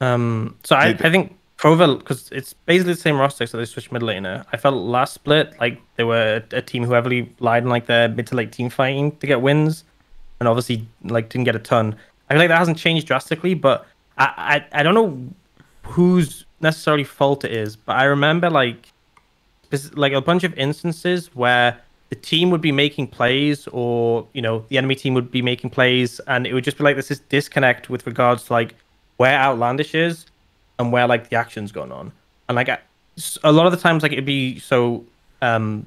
Um, so I, I think Kova, because it's basically the same roster, so they switched mid laner. I felt last split, like they were a, a team who heavily relied on like their mid to late team fighting to get wins, and obviously like didn't get a ton. I feel like that hasn't changed drastically, but I, I, I don't know whose necessarily fault it is, but I remember like like a bunch of instances where the team would be making plays or you know the enemy team would be making plays and it would just be like this is disconnect with regards to like where outlandish is and where like the action's going on. And like a lot of the times like it'd be so um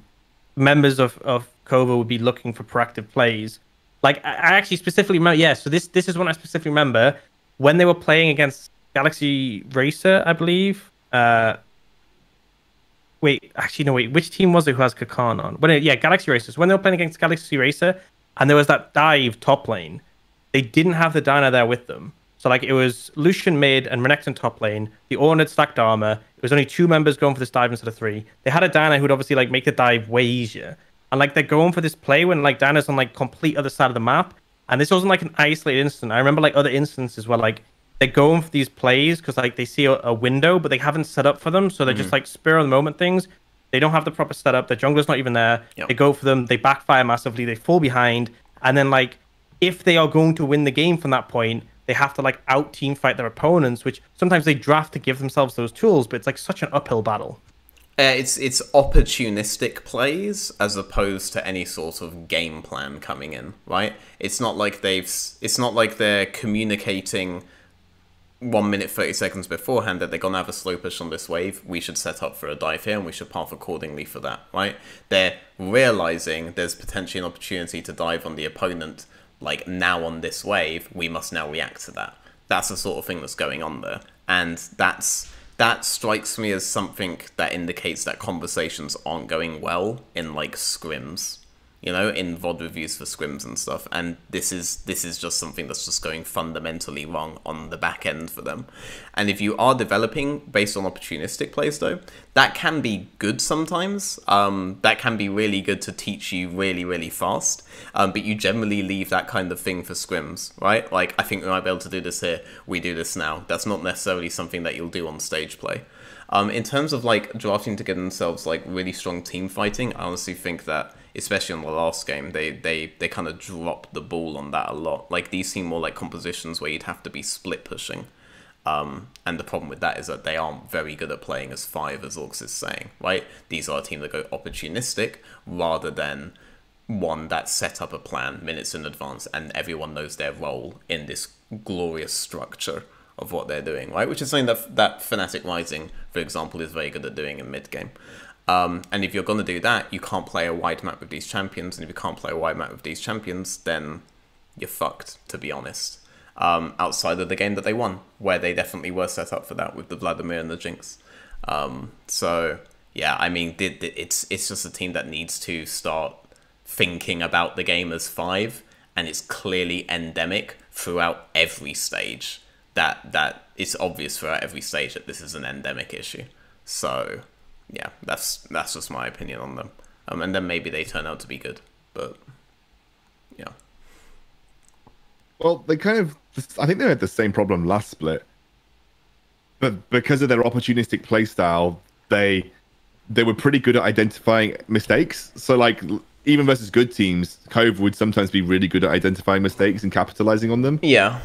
members of of Kova would be looking for proactive plays. Like I I actually specifically remember yeah so this this is one I specifically remember when they were playing against Galaxy Racer I believe uh Wait, actually, no, wait. Which team was it who has Kakan on? When it, yeah, Galaxy Racers. When they were playing against Galaxy Racer, and there was that dive top lane, they didn't have the Diana there with them. So like it was Lucian mid and Renekton top lane. The Ornn had stacked armor. It was only two members going for this dive instead of three. They had a Diana who'd obviously like make the dive way easier. And like they're going for this play when like Diana's on like complete other side of the map. And this wasn't like an isolated incident. I remember like other instances where like they're going for these plays because like they see a, a window, but they haven't set up for them. So they're just mm-hmm. like spur of the moment things. They don't have the proper setup. The jungler's not even there. Yep. They go for them. They backfire massively. They fall behind. And then like if they are going to win the game from that point, they have to like out team fight their opponents, which sometimes they draft to give themselves those tools, but it's like such an uphill battle. Uh, it's it's opportunistic plays as opposed to any sort of game plan coming in, right? It's not like they've it's not like they're communicating one minute 30 seconds beforehand that they're going to have a slow push on this wave, we should set up for a dive here and we should path accordingly for that, right? They're realizing there's potentially an opportunity to dive on the opponent, like now on this wave, we must now react to that. That's the sort of thing that's going on there. And that's that strikes me as something that indicates that conversations aren't going well in like scrims you know, in VOD reviews for scrims and stuff. And this is this is just something that's just going fundamentally wrong on the back end for them. And if you are developing based on opportunistic plays, though, that can be good sometimes. Um, that can be really good to teach you really, really fast. Um, but you generally leave that kind of thing for scrims, right? Like, I think we might be able to do this here. We do this now. That's not necessarily something that you'll do on stage play. Um, in terms of like drafting to get themselves like really strong team fighting, I honestly think that especially on the last game, they they they kind of dropped the ball on that a lot. Like these seem more like compositions where you'd have to be split pushing. Um, and the problem with that is that they aren't very good at playing as five, as Aux is saying, right? These are a team that go opportunistic rather than one that set up a plan minutes in advance and everyone knows their role in this glorious structure of what they're doing, right? Which is something that that Fnatic Rising, for example, is very good at doing in mid game. Um, and if you're going to do that, you can't play a wide map with these champions. And if you can't play a wide map with these champions, then you're fucked, to be honest. Um, outside of the game that they won, where they definitely were set up for that with the Vladimir and the Jinx. Um, so yeah, I mean, it's it's just a team that needs to start thinking about the game as five, and it's clearly endemic throughout every stage. That that it's obvious throughout every stage that this is an endemic issue. So yeah, that's that's just my opinion on them. Um, and then maybe they turn out to be good, but yeah. Well, they kind of, I think they had the same problem last split, but because of their opportunistic playstyle, they they were pretty good at identifying mistakes. So like even versus good teams, Kova would sometimes be really good at identifying mistakes and capitalizing on them. Yeah.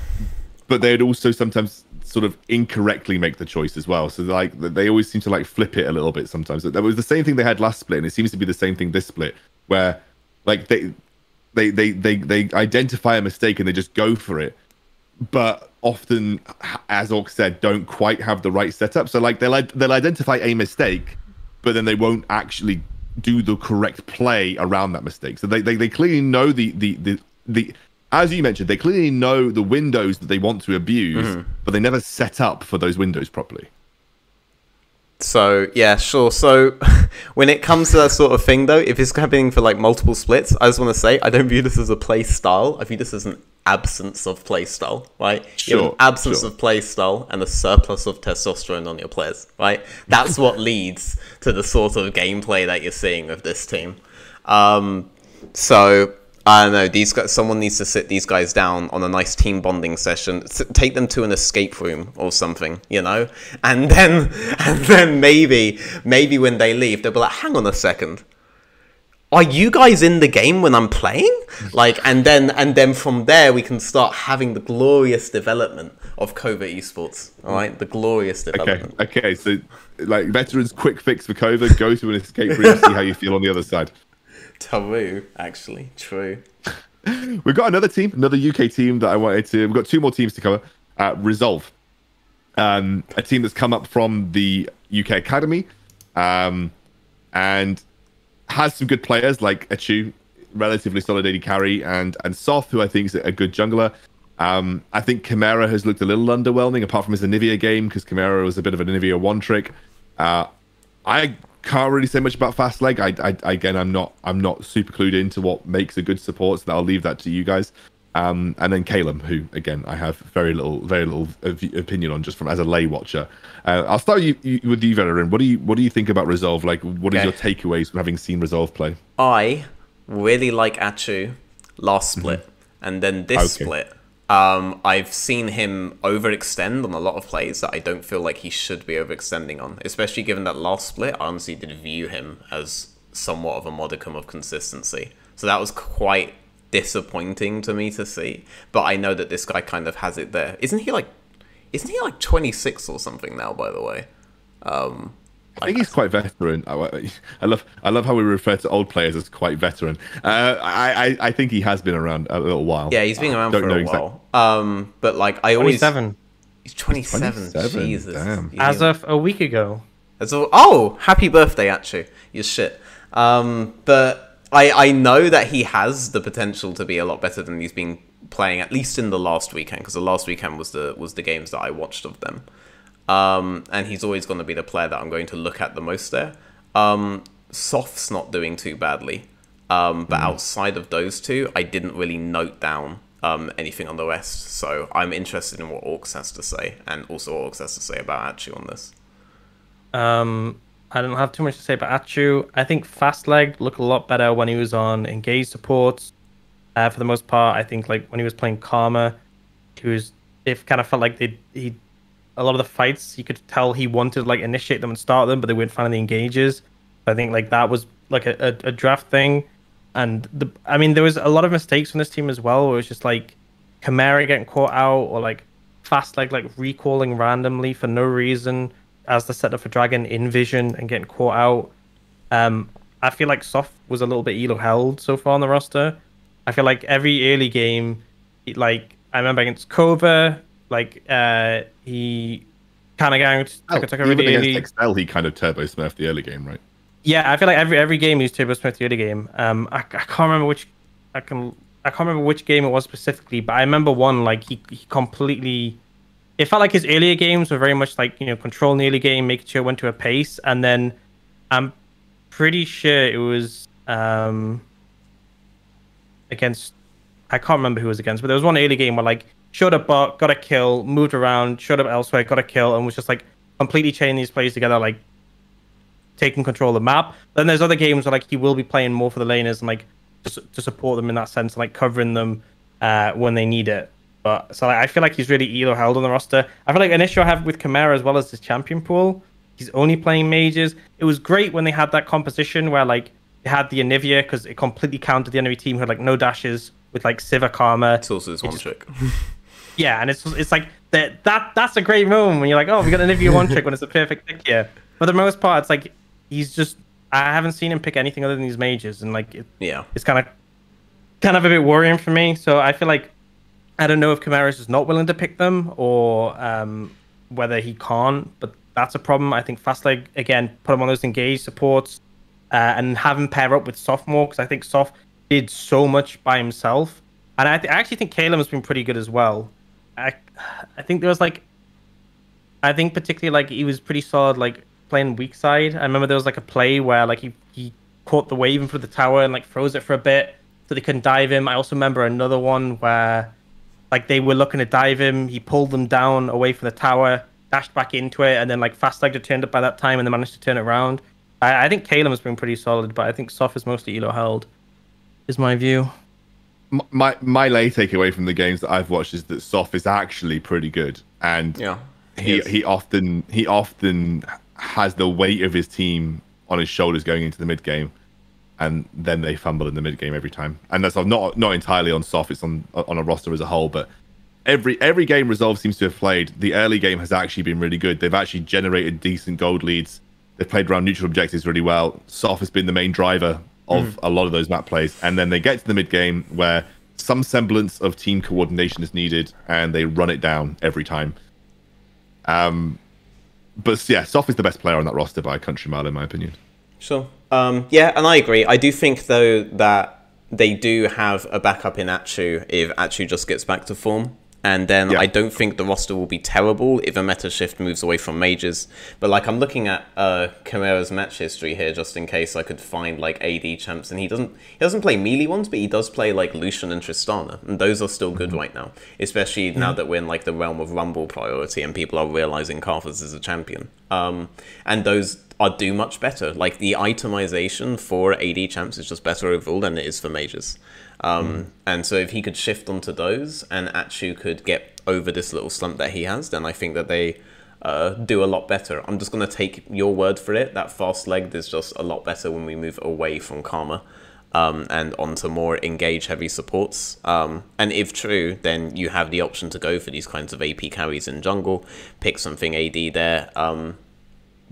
But they'd also sometimes sort of incorrectly make the choice as well. So like they always seem to like flip it a little bit sometimes. That was the same thing they had last split, and it seems to be the same thing this split, where like they they they they they identify a mistake and they just go for it, but often, as Aux said, don't quite have the right setup. So like they'll they'll identify a mistake, but then they won't actually do the correct play around that mistake. So they they, they clearly know the the the the as you mentioned, they clearly know the windows that they want to abuse, mm-hmm. but they never set up for those windows properly. So yeah, sure. So when it comes to that sort of thing, though, if it's happening for like multiple splits, I just want to say I don't view this as a play style. I view this as an absence of play style, right? Sure, you have an absence sure. of play style and a surplus of testosterone on your players, right? That's what leads to the sort of gameplay that you're seeing with this team. Um, so I don't know. These guys, someone needs to sit these guys down on a nice team bonding session. Take them to an escape room or something, you know, and then and then maybe maybe when they leave, they'll be like, "Hang on a second, are you guys in the game when I'm playing?" Like, and then and then from there we can start having the glorious development of Kova Esports. All right, the glorious development. Okay, okay. So, like, veterans, quick fix for Covert: go to an escape room, see how you feel on the other side. True, actually, true. We've got another team, another UK team that I wanted to. We've got two more teams to cover. Uh, Resolve, um, a team that's come up from the UK Academy, um, and has some good players like Achu, relatively solid AD carry, and and Soft, who I think is a good jungler. Um, I think Chimera has looked a little underwhelming, apart from his Anivia game, because Chimera was a bit of an Anivia one trick. Uh, I can't really say much about Fastleg. I, I, again, I'm not I'm not super clued into what makes a good support, so I'll leave that to you guys. Um, and then Caleb, who again I have very little very little opinion on, just from as a lay watcher. Uh, I'll start you, you, with you, veteran. What do you what do you think about Resolve? Like, what okay. are your takeaways from having seen Resolve play? I really like Achu last split, mm-hmm. and then this okay. split. Um, I've seen him overextend on a lot of plays that I don't feel like he should be overextending on, especially given that last split, I honestly did view him as somewhat of a modicum of consistency. So that was quite disappointing to me to see. But I know that this guy kind of has it there. Isn't he like, isn't he like 26 or something now, by the way? Um, I think he's quite veteran. I, love I love how we refer to old players as quite veteran. Uh, I, I think he has been around a little while. Yeah, he's been around for a exactly. while. Um, but like I always seven. He's 27. 27, Jesus. damn. As of a week ago. As of- oh, happy birthday, Achu. You're shit. Um, but I I know that he has the potential to be a lot better than he's been playing, at least in the last weekend, because the last weekend was the was the games that I watched of them. Um, and he's always going to be the player that I'm going to look at the most there. Um, Soft's not doing too badly. Um, but outside of those two, I didn't really note down um, anything on the rest. So I'm interested in what Aux has to say, and also what Aux has to say about Achu on this. Um, I don't have too much to say about Achu. I think Fastleg looked a lot better when he was on engaged supports. Uh, for the most part, I think like when he was playing Karma, he was it kind of felt like they he a lot of the fights you could tell he wanted to, like initiate them and start them, but they weren't finding the engages. I think like that was like a, a, a draft thing, and the I mean there was a lot of mistakes on this team as well. Where it was just like Chimera getting caught out or like fast like like recalling randomly for no reason as the setup for Dragon in vision and getting caught out. Um, I feel like Soft was a little bit elo held so far on the roster. I feel like every early game, like I remember against Kova, like uh, he kind of going Oh, took, took a even really early. against Excel, he kind of turbo smurfed the early game, right? Yeah, I feel like every every game he's Turbo Smith the other game. Um, I, I can't remember which I can I can't remember which game it was specifically, but I remember one like he, he completely. It felt like his earlier games were very much like you know controlling the early game, making sure it went to a pace, and then I'm pretty sure it was um against I can't remember who it was against, but there was one early game where like showed up bot, got a kill, moved around, showed up elsewhere, got a kill, and was just like completely chaining these plays together, like taking control of the map. Then there's other games where like he will be playing more for the laners and like to, to support them in that sense, like covering them uh, when they need it. But so like, I feel like he's really elo held on the roster. I feel like an issue I have with Chimera as well as his champion pool. He's only playing mages. It was great when they had that composition where like they had the Anivia because it completely countered the enemy team who had like no dashes with like Sivir Karma. It's also his one trick. Yeah, and it's it's like that that that's a great moment when you're like, oh, we got an Anivia one trick when it's a perfect pick here. For the most part, it's like he's just I haven't seen him pick anything other than these mages, and like it, yeah. it's kind of kind of a bit worrying for me. So I feel like I don't know if Chimera's just not willing to pick them or um, whether he can't, but that's a problem. I think Fastleg again put him on those engaged supports uh, and have him pair up with Sophomore because I think Soft did so much by himself, and I, th- I actually think Caleb has been pretty good as well. I I think there was like I think particularly like he was pretty solid like playing weak side. I remember there was like a play where like he, he caught the wave in for the tower and like froze it for a bit so they couldn't dive him. I also remember another one where like they were looking to dive him, he pulled them down away from the tower, dashed back into it, and then like Fastleg turned up by that time and they managed to turn it around. I, I think Caleb has been pretty solid, but I think Soft is mostly elo held. Is my view. My my lay takeaway from the games that I've watched is that Soft is actually pretty good, and Yeah. he is. he often he often has the weight of his team on his shoulders going into the mid game, and then they fumble in the mid game every time. And that's not not entirely on Soft; it's on on a roster as a whole. But every every game Resolve seems to have played, the early game has actually been really good. They've actually generated decent gold leads. They've played around neutral objectives really well. Soft has been the main driver of a lot of those map plays, and then they get to the mid game where some semblance of team coordination is needed, and they run it down every time. Um, but yeah, Soft is the best player on that roster by a country mile, in my opinion. Sure. Um, yeah, and I agree. I do think though that they do have a backup in Achu if Achu just gets back to form. And then Yeah. I don't think the roster will be terrible if a meta shift moves away from mages. But like I'm looking at uh match history here just in case I could find like AD champs and he doesn't he doesn't play melee ones, but he does play like Lucian and Tristana. And those are still good right now. Especially now that we're in like the realm of Rumble priority and people are realizing Karthus is a champion. Um and those are do much better. Like the itemization for AD champs is just better overall than it is for mages. Um, And so if he could shift onto those and Achu could get over this little slump that he has, then I think that they uh, do a lot better. I'm just going to take your word for it. That Fastleg is just a lot better when we move away from Karma um, and onto more engage heavy supports. Um, and if true, then you have the option to go for these kinds of AP carries in jungle, pick something AD there. Um,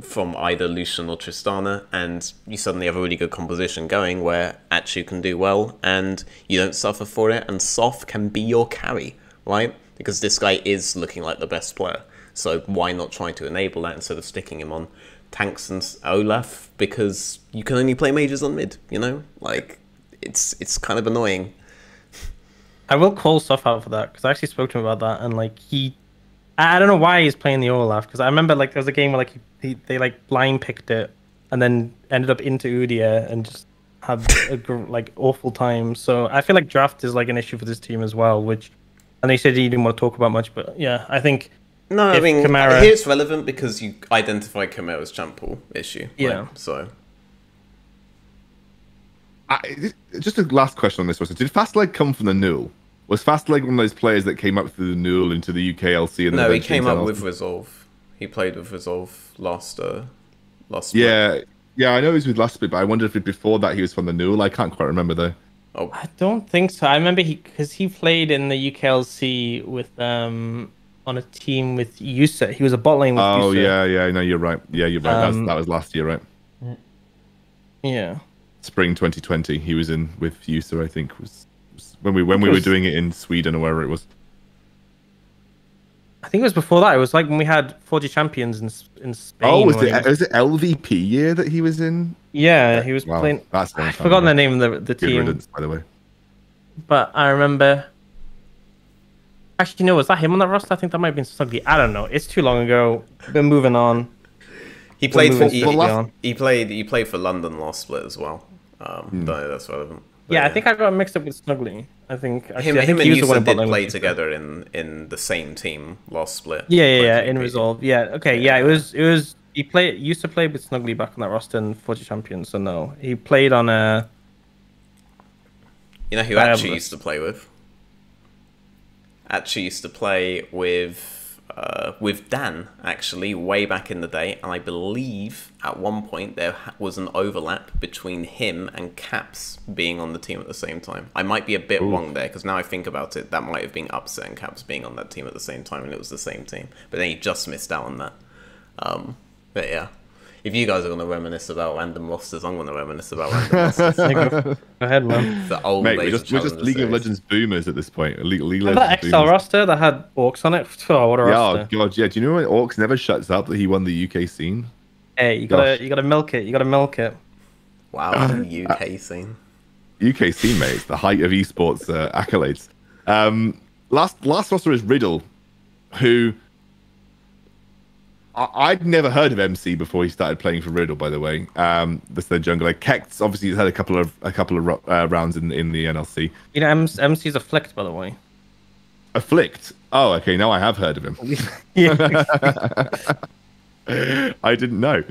from either Lucian or Tristana, and you suddenly have a really good composition going where Achu can do well, and you don't suffer for it, and Soft can be your carry, right? because this guy is looking like the best player. So why not try to enable that instead of sticking him on tanks and Olaf? Because you can only play mages on mid. You know, like it's it's kind of annoying. I will call stuff out for that because I actually spoke to him about that, and like he, I don't know why he's playing the Olaf because I remember like there was a game where like he, he they like blind picked it and then ended up into Udyr and just had a like awful time. So I feel like draft is like an issue for this team as well, which and they said he didn't want to talk about much, but yeah, I think. No, I mean Chimera... Uh, here's relevant because you identify Chimera's champ pool issue. Yeah. Right? So. I, just a last question on this was: Did Fastleg come from the NUEL? Was Fastleg one of those players that came up through the NUEL into the UKLC? And no, he came up with Resolve. He played with Resolve last uh, last. Yeah, yeah, I know he was with last split, but I wonder if before that he was from the NUEL. I can't quite remember though. Oh. I don't think so. I remember he because he played in the UKLC with um on a team with Yusa. He was a bot lane with Oh Yusa. yeah, yeah, no, you're right. Yeah, you're right. Um, that was last year, right? Yeah. Spring 2020, he was in with Yusa. I think was, was when we when we was, were doing it in Sweden or wherever it was. I think it was before that. It was like when we had 40 champions in in Spain. Oh, was it was it LVP year that he was in? Yeah, he was wow, playing. That's I've forgotten the name of the the Good team. Riddance, by the way. But I remember. Actually, no, was that him on that roster? I think that might have been Snuggly. I don't know. It's too long ago. Been moving on. He played for he, he, he, played he played for London last split as well. Um, mm. that's relevant. But, yeah, I think I got mixed up with Snuggly. I think actually, him, I think him and Yusa did play together in in the same team last split. Yeah, yeah, yeah in Resolve. Yeah, okay, yeah. yeah. It was it was he played used to play with Snuggly back on that roster in 40 Champions. So no, he played on a. You know who actually used to play with? Actually used to play with uh, with Dan actually way back in the day, and I believe at one point there was an overlap between him and Caps being on the team at the same time. I might be a bit Ooh. wrong there because now I think about it, that might have been Upset and Caps being on that team at the same time, and it was the same team. But then he just missed out on that. Um, but yeah if you guys are going to reminisce about random rosters, I'm going to reminisce about random rosters. go, ahead, man. The old Mate, we're just, we're just League series. of Legends boomers at this point. League, League Remember that XL boomers. roster that had Aux on it? Oh, what a yeah, roster. Oh, God, yeah. Do you know when Aux never shuts up that he won the UK scene? Hey, you gotta, you gotta milk it. You gotta milk it. Wow, UK scene. UK scene, mate. It's the height of esports uh, accolades. Um, last, last roster is Riddle, who I- would never heard of MC before he started playing for Riddle. By the way, um, the jungler. Kex obviously has had a couple of a couple of uh, rounds in in the NLC. You know, MC's afflict, by the way. Afflict. Oh, okay. Now I have heard of him. I didn't know.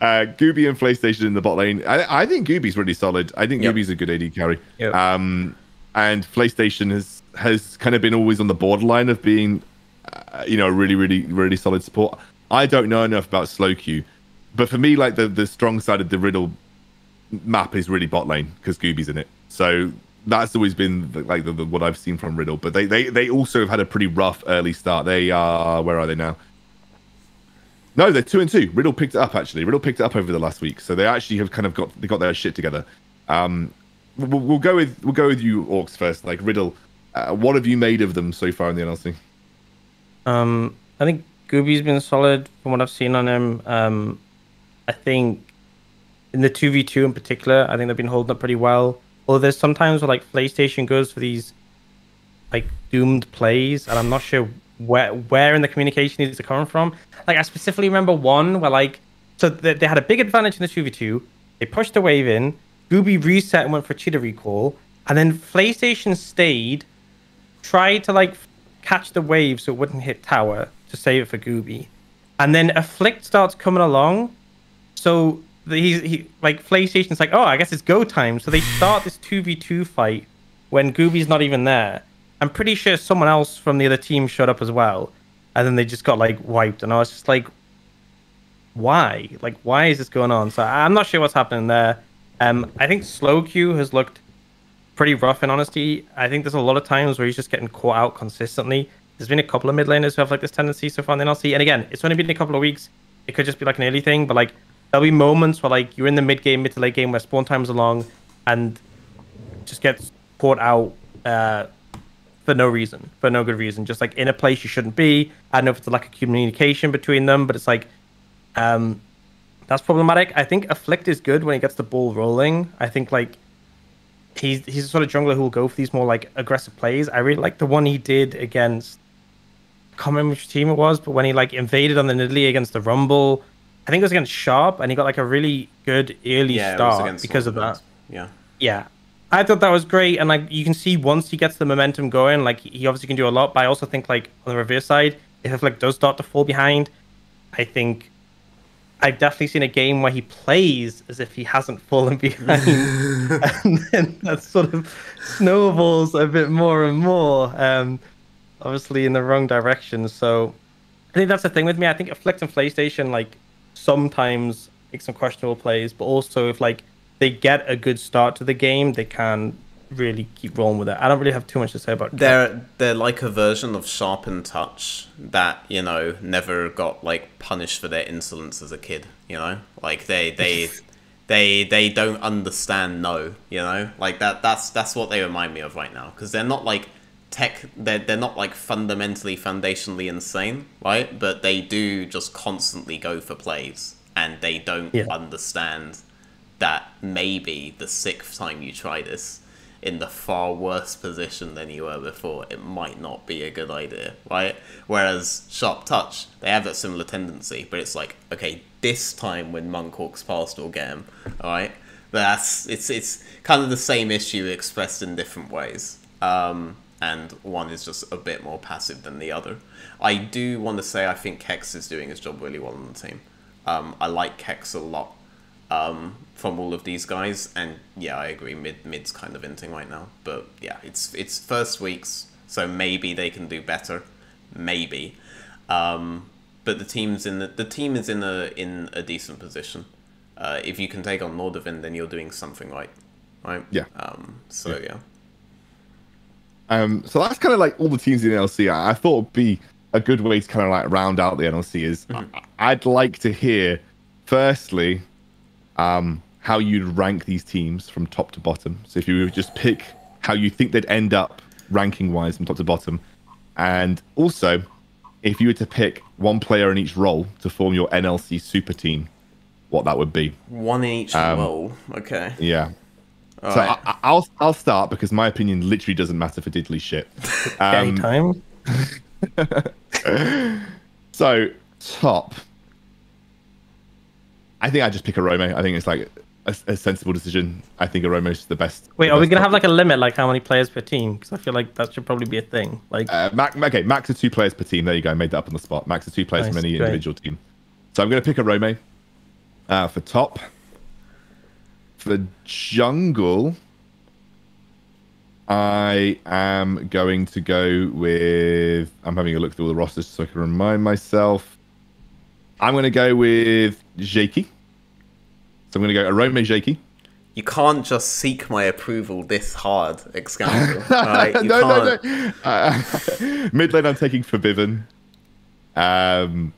Uh, Gooby and PlayStation in the bot lane. I, I think Gooby's really solid. I think yep. Gooby's a good AD carry. Yep. Um, and PlayStation has has kind of been always on the borderline of being, uh, you know, really, really, really solid support. I don't know enough about slow queue, but for me, like the the strong side of the riddle map is really bot lane because Gooby's in it. So that's always been the, like the, the, what I've seen from Riddle. But they, they they also have had a pretty rough early start. They are where are they now? No, they're two and two. Riddle picked it up actually. Riddle picked it up over the last week, so they actually have kind of got they got their shit together. Um, we'll, we'll go with we'll go with you Aux first. Like Riddle, uh, what have you made of them so far in the NLC? Um, I think Gooby's been solid from what I've seen on him. Um, I think in the two v two in particular, I think they've been holding up pretty well. Although there's sometimes where like PlayStation goes for these like doomed plays, and I'm not sure where where in the communication these are coming from. Like I specifically remember one where like so they, they had a big advantage in the two v two. They pushed the wave in. Gooby reset and went for cheetah recall, and then PlayStation stayed, tried to like catch the wave so it wouldn't hit tower to save it for Gooby. And then Afflict starts coming along. So he's he like PlayStation's like, oh, I guess it's go time. So they start this 2v2 fight when Gooby's not even there. I'm pretty sure someone else from the other team showed up as well. And then they just got like wiped. And I was just like, why? Like, why is this going on? So I'm not sure what's happening there. Um, I think slow queue has looked pretty rough in honesty. I think there's a lot of times where he's just getting caught out consistently. There's been a couple of mid laners who have like this tendency so far in the NLC. And again, it's only been a couple of weeks. It could just be like an early thing, but like there'll be moments where like you're in the mid game, mid to late game where spawn time's are long and just gets caught out uh, for no reason, for no good reason, just like in a place you shouldn't be. I don't know if it's like a communication between them, but it's like, um, that's problematic. I think Afflict is good when he gets the ball rolling. I think like he's he's a sort of jungler who will go for these more like aggressive plays. I really like the one he did against can't remember which team it was, but when he like invaded on the Nidalee against the Rumble, I think it was against Sharp, and he got like a really good early Yeah, start because of that. Yeah. Yeah. I thought that was great, and like you can see once he gets the momentum going, like he obviously can do a lot. But I also think like on the reverse side, if like does start to fall behind, I think I've definitely seen a game where he plays as if he hasn't fallen behind, and then that sort of snowballs a bit more and more, um, obviously in the wrong direction. So I think that's the thing with me. I think Afflict and PlayStation like sometimes make some questionable plays, but also if like they get a good start to the game, they can really keep rolling with it. I don't really have too much to say about. They're they're like a version of sharpened touch that you know never got like punished for their insolence as a kid. You know, like they they they they don't understand no. You know, like that that's that's what they remind me of right now because they're not like tech. They're they're not like fundamentally foundationally insane, right? But they do just constantly go for plays and they don't Yeah. understand that maybe the sixth time you try this in the far worse position than you were before, it might not be a good idea, right? Whereas Sharp Touch, they have that similar tendency, but it's like, okay, this time when Monk walks past, we'll get him, alright? But that's, it's, it's kind of the same issue expressed in different ways. Um, and one is just a bit more passive than the other. I do want to say I think Kex is doing his job really well on the team. Um, I like Kex a lot um, from all of these guys, and yeah, I agree. Mid mid's kind of inting right now, but yeah, it's it's first weeks, so maybe they can do better, maybe. Um, but the team's in the, the team is in a in a decent position. Uh, if you can take on Nordavind, then you're doing something right, right? Yeah. Um, so yeah. Um, so that's kind of like all the teams in the NLC. I, I thought would be a good way to kind of like round out the NLC is Mm-hmm. I, I'd like to hear, firstly, um, how you'd rank these teams from top to bottom. So if you just pick how you think they'd end up ranking wise from top to bottom, and also if you were to pick one player in each role to form your NLC super team, what that would be. One in each Um, role. Okay. Yeah. So Alright. I, I'll I'll start because my opinion literally doesn't matter for diddly shit. Um, Anytime. So top, I think I just pick Arome. I think it's like a, a sensible decision. I think Arome's the best. Wait, the are we gonna top. have like a limit, like how many players per team? Because I feel like that should probably be a thing. Like, Uh, max, okay, max of two players per team. There you go. I made that up on the spot. Max of two players from any great. individual team. So I'm going to pick Arome uh, for top. For jungle, I am going to go with. I'm having a look through all the rosters so I can remind myself. I'm going to go with Jakey. So I'm going to go Arome Jakey. You can't just seek my approval this hard, Excalibur. Alright, you no, can't. no, no. Uh, mid lane, I'm taking Febiven. Um,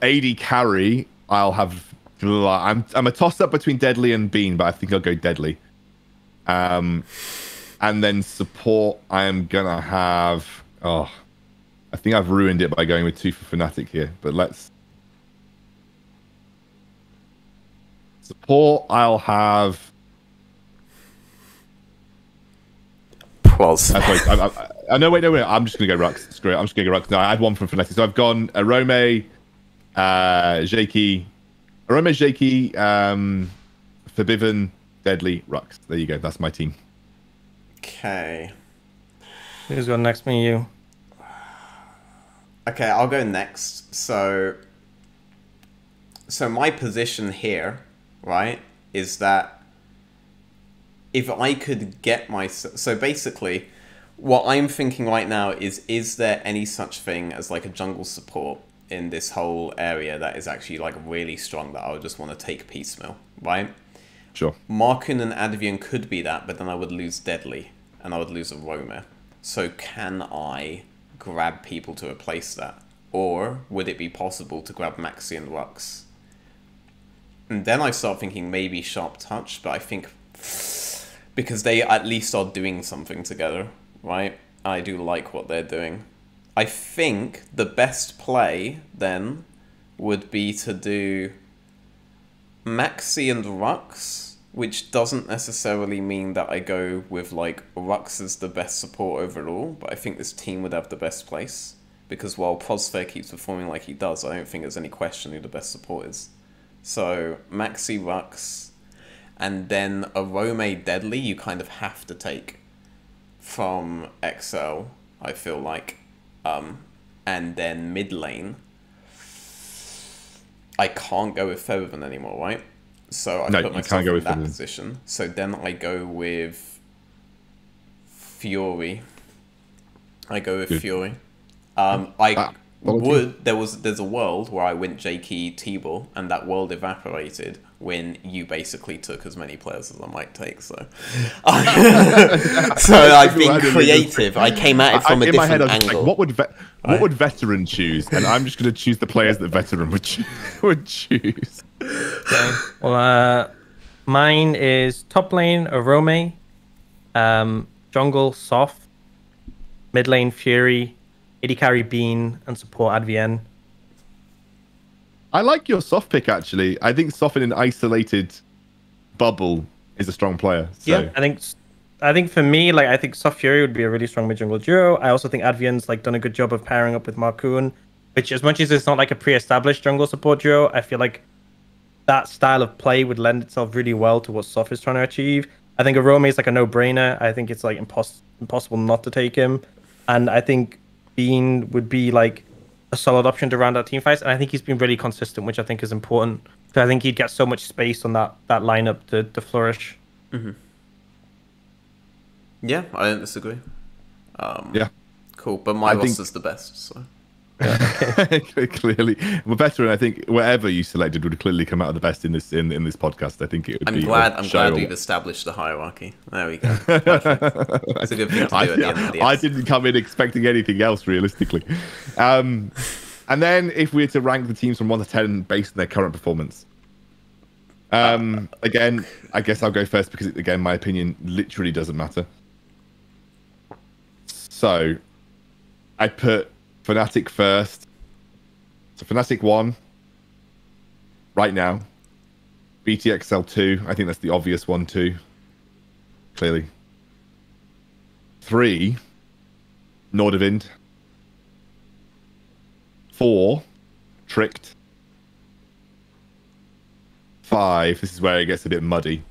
AD carry, I'll have. I'm I'm a toss up between Deadly and Bean, but I think I'll go Deadly. Um, and then support, I am gonna have. Oh, I think I've ruined it by going with two for Fnatic here, but let's. Support, I'll have. Pros. Uh, I, I, I, no, wait, no, wait. I'm just gonna go Rux. Screw it. I'm just gonna go Rux. No, I had one from Fnatic, so I've gone Arome, uh, Jakey, Arome, Jakey, um, Forbidden, Deadly, Rux. There you go. That's my team. Okay. who's going next? Me, you. Okay, I'll go next. So, so my position here, right, is that if I could get my so basically, what I'm thinking right now is is there any such thing as like a jungle support in this whole area that is actually like really strong that I would just want to take piecemeal, right? Sure. Markoon and Advian could be that, but then I would lose Deadly and I would lose Arome. So can I grab people to replace that? Or would it be possible to grab Maxi and Rux? And then I start thinking maybe Sharp Touch, but I think because they at least are doing something together, right? I do like what they're doing. I think the best play then would be to do Maxi and Rux, which doesn't necessarily mean that I go with like Rux as the best support overall, but I think this team would have the best place. Because while Prosfair keeps performing like he does, I don't think there's any question who the best support is. So Maxi Rux and then Arome Deadly you kind of have to take from XL, I feel like. Um, and then mid lane. I can't go with Febiven anymore, right? So I No, put myself can't go in with that Febiven. position. So then I go with Fury. I go with Good. Fury. Um, I Ah, would. There was there's a world where I went Jakey T-Ball, and that world evaporated when you basically took as many players as I might take. So, so I've been creative. I came at it from I- a in my head, different I was angle. like, what would ve- what would veteran choose? And I'm just going to choose the players that veteran would choo- would choose. Well, uh, mine is top lane Arome, um, jungle Soft, mid lane Fury, AD carry Bean, and support Advien. I like your soft pick actually. I think soft in an isolated bubble is a strong player. So. Yeah. I think, I think for me, like I think Soft Fury would be a really strong mid jungle duo. I also think Advien's like done a good job of pairing up with Markoon, which as much as it's not like a pre-established jungle support duo, I feel like that style of play would lend itself really well to what Soft is trying to achieve. I think Arome is like a no-brainer. I think it's like impos- impossible not to take him, and I think Bean would be like a solid option to round out team fights. And I think he's been really consistent, which I think is important. So I think he'd get so much space on that that lineup to, to flourish. Mhm. Yeah, I don't disagree. Um, Yeah. Cool, but my I think- roster's the best. So clearly, well, veteran. I think whatever you selected would clearly come out of the best in this in, in this podcast. I think it would I'm be. glad. I'm glad we've established the hierarchy. There we go. It's a good thing to do I, at the end of the I didn't come in expecting anything else, realistically. Um, and then, if we were to rank the teams from one to ten based on their current performance, um, again, I guess I'll go first because, again, my opinion literally doesn't matter. So, I put Fnatic first. So Fnatic one, right now. BTXL two. I think that's the obvious one too. Clearly. Three, Nordavind. Four, Tricked. Five, this is where it gets a bit muddy.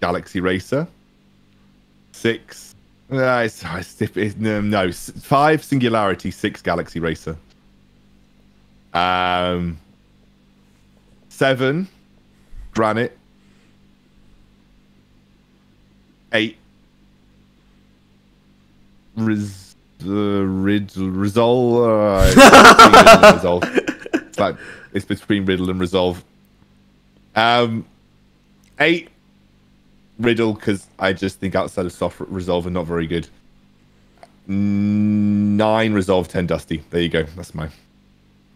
Galaxy Racer. Six, uh, it's, it's, no, no, five Singularity, six Galaxy Racer. Um, seven, Granite. Eight, Res, uh, Rid, Resolve. Uh, Riddle Resolve. It's like it's between Riddle and Resolve. Um, eight, Riddle because I just think outside of soft Resolve are not very good. Nine Resolve, ten Dusty. There you go. That's my,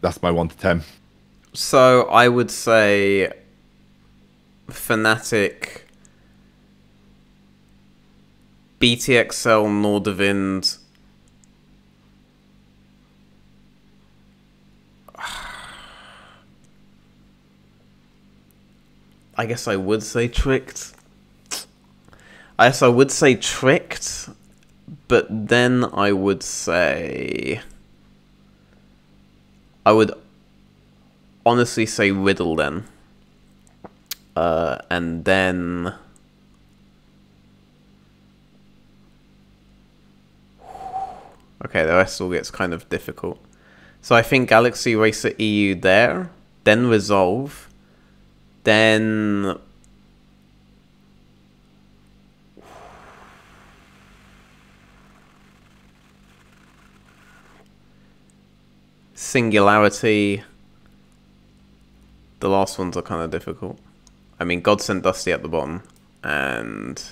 that's my one to ten. So I would say Fnatic, BTXL, Nordavind. I guess I would say tricked. I guess I would say tricked, but then I would say I would honestly say riddle then. Uh, and then Okay, the rest all gets kind of difficult. So I think Galaxy Racer EU there, then Resolve, then Singularity. The last ones are kind of difficult. I mean, Godsent Dusty at the bottom, and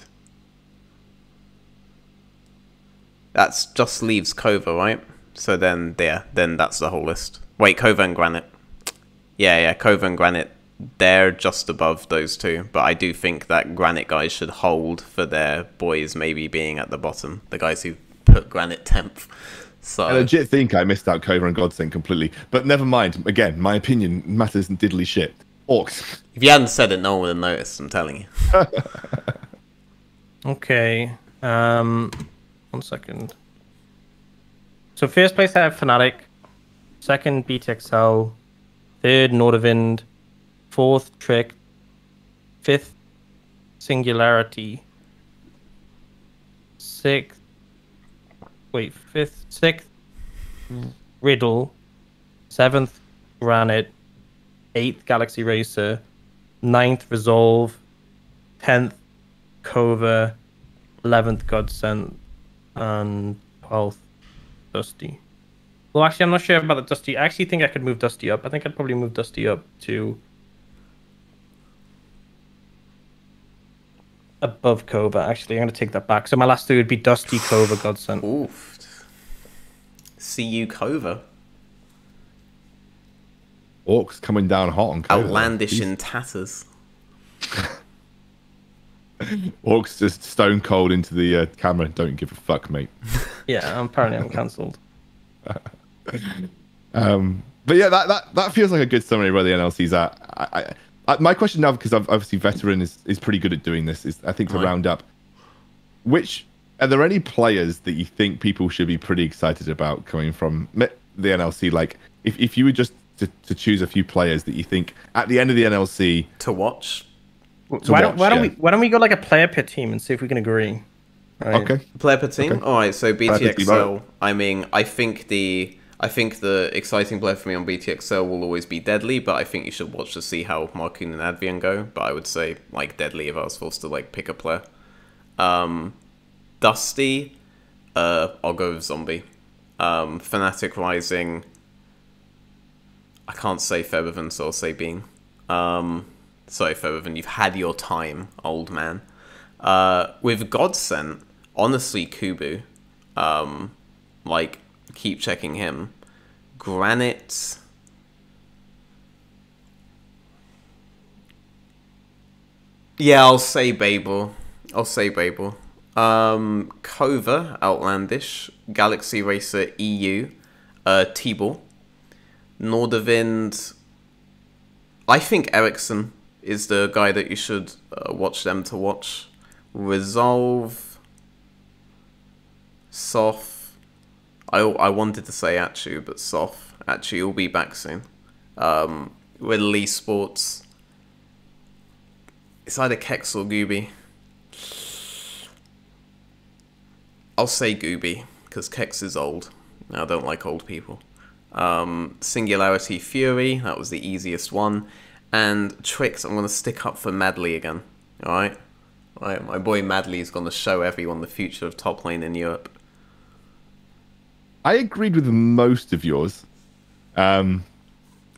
that's just leaves Kova, right? So then, yeah, then that's the whole list. Wait, Kova and Granite. Yeah, yeah, Kova and Granite they're just above those two. But I do think that Granite guys should hold for their boys maybe being at the bottom. The guys who put Granite tenth. So I legit think I missed out Kova and Godsend completely. But never mind. Again, my opinion matters in diddly shit. Aux. if you hadn't said it, no one would have noticed. I'm telling you. Okay. Um, one second. So first place I have Fnatic, second BTXL, third Nordavind, fourth Trick, fifth Singularity, sixth. Wait, fifth, sixth Riddle, seventh Granite, eighth Galaxy Racer, ninth Resolve, tenth Kova, eleventh Godsend, and twelfth Dusty. Well, actually, I'm not sure about the Dusty. I actually think I could move Dusty up. I think I'd probably move Dusty up to above Kova. Actually, I'm gonna take that back. So my last two would be Dusty, Kova, Godsent. Oof. See you, Kova. Aux coming down hot on Kova. Outlandish These in tatters. Aux just stone cold into the uh, camera. Don't give a fuck, mate. Yeah, apparently I'm cancelled. Um, but yeah, that, that that feels like a good summary where the NLC's at. I, I, I, my question now, because I've, obviously veteran is, is pretty good at doing this, is I think to Right. round up, which are there any players that you think people should be pretty excited about coming from the NLC? Like, if, if you were just to, to choose a few players that you think at the end of the NLC, To watch. why don't watch, why don't yeah. we why don't we go like a player pit team and see if we can agree? Right. okay, Player per team. Okay. All right. So per BTXL. I mean, I think the I think the exciting player for me on BTXL will always be Deadly, but I think you should watch to see how Markoon and Advian go. But I would say like Deadly if I was forced to like pick a player. Um, Dusty. Uh, I'll go with Zombie. Um, Fnatic Rising. I can't say Febiven, so I'll say Bean. Um, sorry, Febiven, you've had your time, old man. Uh, with Godsent, honestly, Kubu, um, like, keep checking him. Granite. Yeah, I'll say Babel. I'll say Babel. Um, Kova, Outlandish. Galaxy Racer EU. Uh, T-Ball. Nordavind. I think Ericsson is the guy that you should uh, watch them to watch. Resolve. Soft. I, I wanted to say Achu, but Soft. Achu will be back soon. Um, with Lee Sports. It's either Kex or Gooby. I'll say Gooby, because Kex is old. I don't like old people. Um, Singularity Fury, that was the easiest one. And Tricks, I'm going to stick up for Madly again. Alright? Alright, my boy Madley is going to show everyone the future of top lane in Europe. I agreed with most of yours. Um,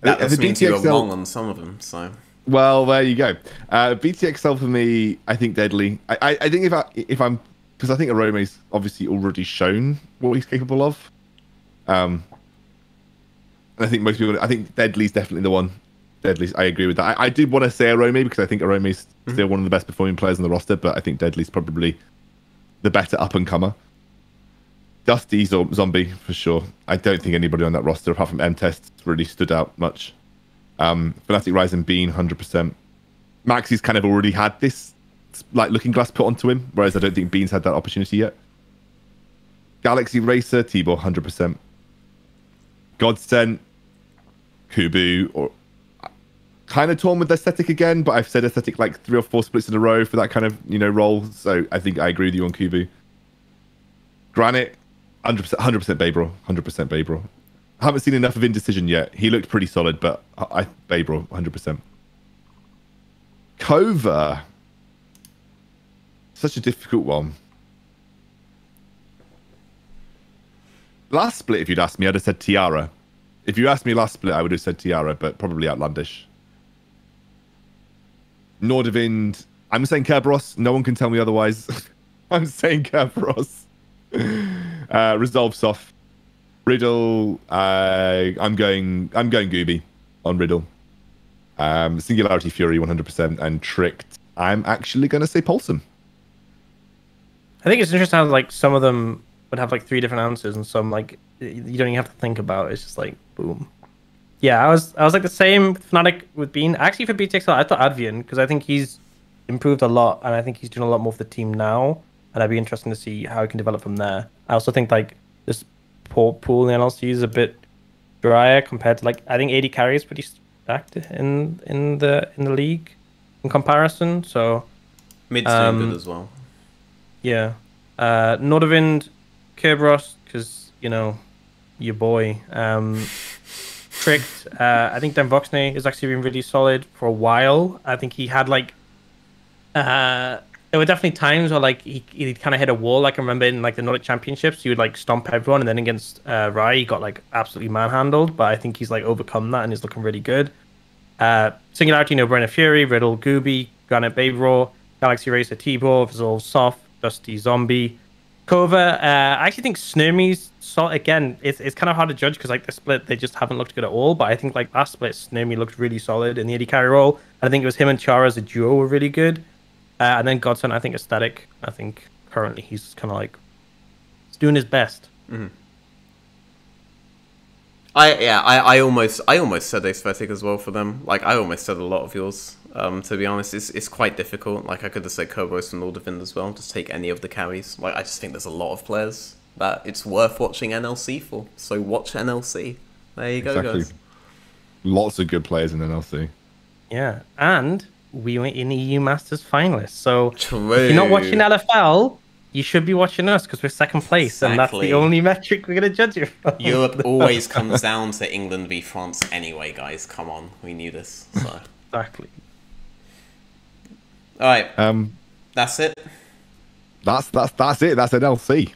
That just means you were BTXL wrong on some of them, so. Well, there you go. Uh, BTXL for me, I think deadly. I, I, I think if I if I'm because I think Arome's obviously already shown what he's capable of. Um, and I think most people, I think Deadly's definitely the one. Deadly's, I agree with that. I, I did want to say Arome because I think Arome's still one of the best performing players on the roster, but I think Deadly's probably the better up and comer. Dusty's or Zombie for sure. I don't think anybody on that roster apart from M Test really stood out much. Um, Fnatic Rising Bean, 100%. Maxi's kind of already had this like looking glass put onto him, whereas I don't think Bean's had that opportunity yet. Galaxy Racer, Tibor, 100%. Godsent, Kubu, or kind of torn with aesthetic again, but I've said aesthetic like three or four splits in a row for that kind of you know role. So I think I agree with you on Kubu. Granite, 100%, 100% Babro, 100% Babro. Haven't seen enough of Indecision yet. He looked pretty solid, but I, I Babro, 100%. Kova, such a difficult one. Last split, if you'd asked me, I'd have said Tiara. If you asked me last split, I would have said Tiara, but probably Outlandish. Nordavind, I'm saying Kerberos. No one can tell me otherwise. I'm saying Kerberos. uh, Resolve Soft. Riddle, uh, I'm going I'm going Gooby on Riddle. Um, Singularity Fury 100% and Tricked. I'm actually going to say Polsum. I think it's interesting how like some of them would have like three different answers, and some like you don't even have to think about. It. It's just like boom. Yeah, I was I was like the same Fnatic with Bean. Actually, for BTXL, I thought Advian because I think he's improved a lot, and I think he's doing a lot more for the team now. And I'd be interested to see how he can develop from there. I also think like this poor pool in NLC is a bit drier compared to like I think 80 carry is pretty stacked in in the in the league in comparison. So Mid's doing Um, good as well. yeah, uh, Nordavind, Kerberos, because you know your boy. Um, tricked. Uh, I think Dan Voxney has actually been really solid for a while. I think he had like. Uh, there were definitely times where like he he kind of hit a wall. Like I remember in like the Nordic Championships, he would like stomp everyone, and then against uh, Rai, he got like absolutely manhandled. But I think he's like overcome that and he's looking really good. Uh, Singularity, No Brainer Fury, Riddle, Gooby, Granite Babe Raw, Galaxy Racer, T-Ball, Resolve Soft, Dusty Zombie, Kova. Uh, I actually think Snurmy's solid. Again, it's, it's kind of hard to judge because like the split, they just haven't looked good at all. But I think like last split, Snurmy looked really solid in the AD carry role. I think it was him and Chara as a duo were really good. Uh, and then Godsent, I think aesthetic. I think currently he's kind of like he's doing his best. I yeah, I, I almost I almost said aesthetic as well for them. Like I almost said a lot of yours. Um, to be honest, it's it's quite difficult. Like I could have said Kobos and Nordavind as well. Just take any of the carries. Like I just think there's a lot of players that it's worth watching NLC for. So watch NLC. There you go, guys. Lots of good players in NLC. Yeah, and we were in EU Masters finalists. So True. if you're not watching LFL, you should be watching us because we're second place, and that's the only metric we're gonna judge you from. Europe always comes down to England v France anyway, guys. Come on, we knew this. So, exactly. all right, Um, that's it. that's that's that's it. That's NLC.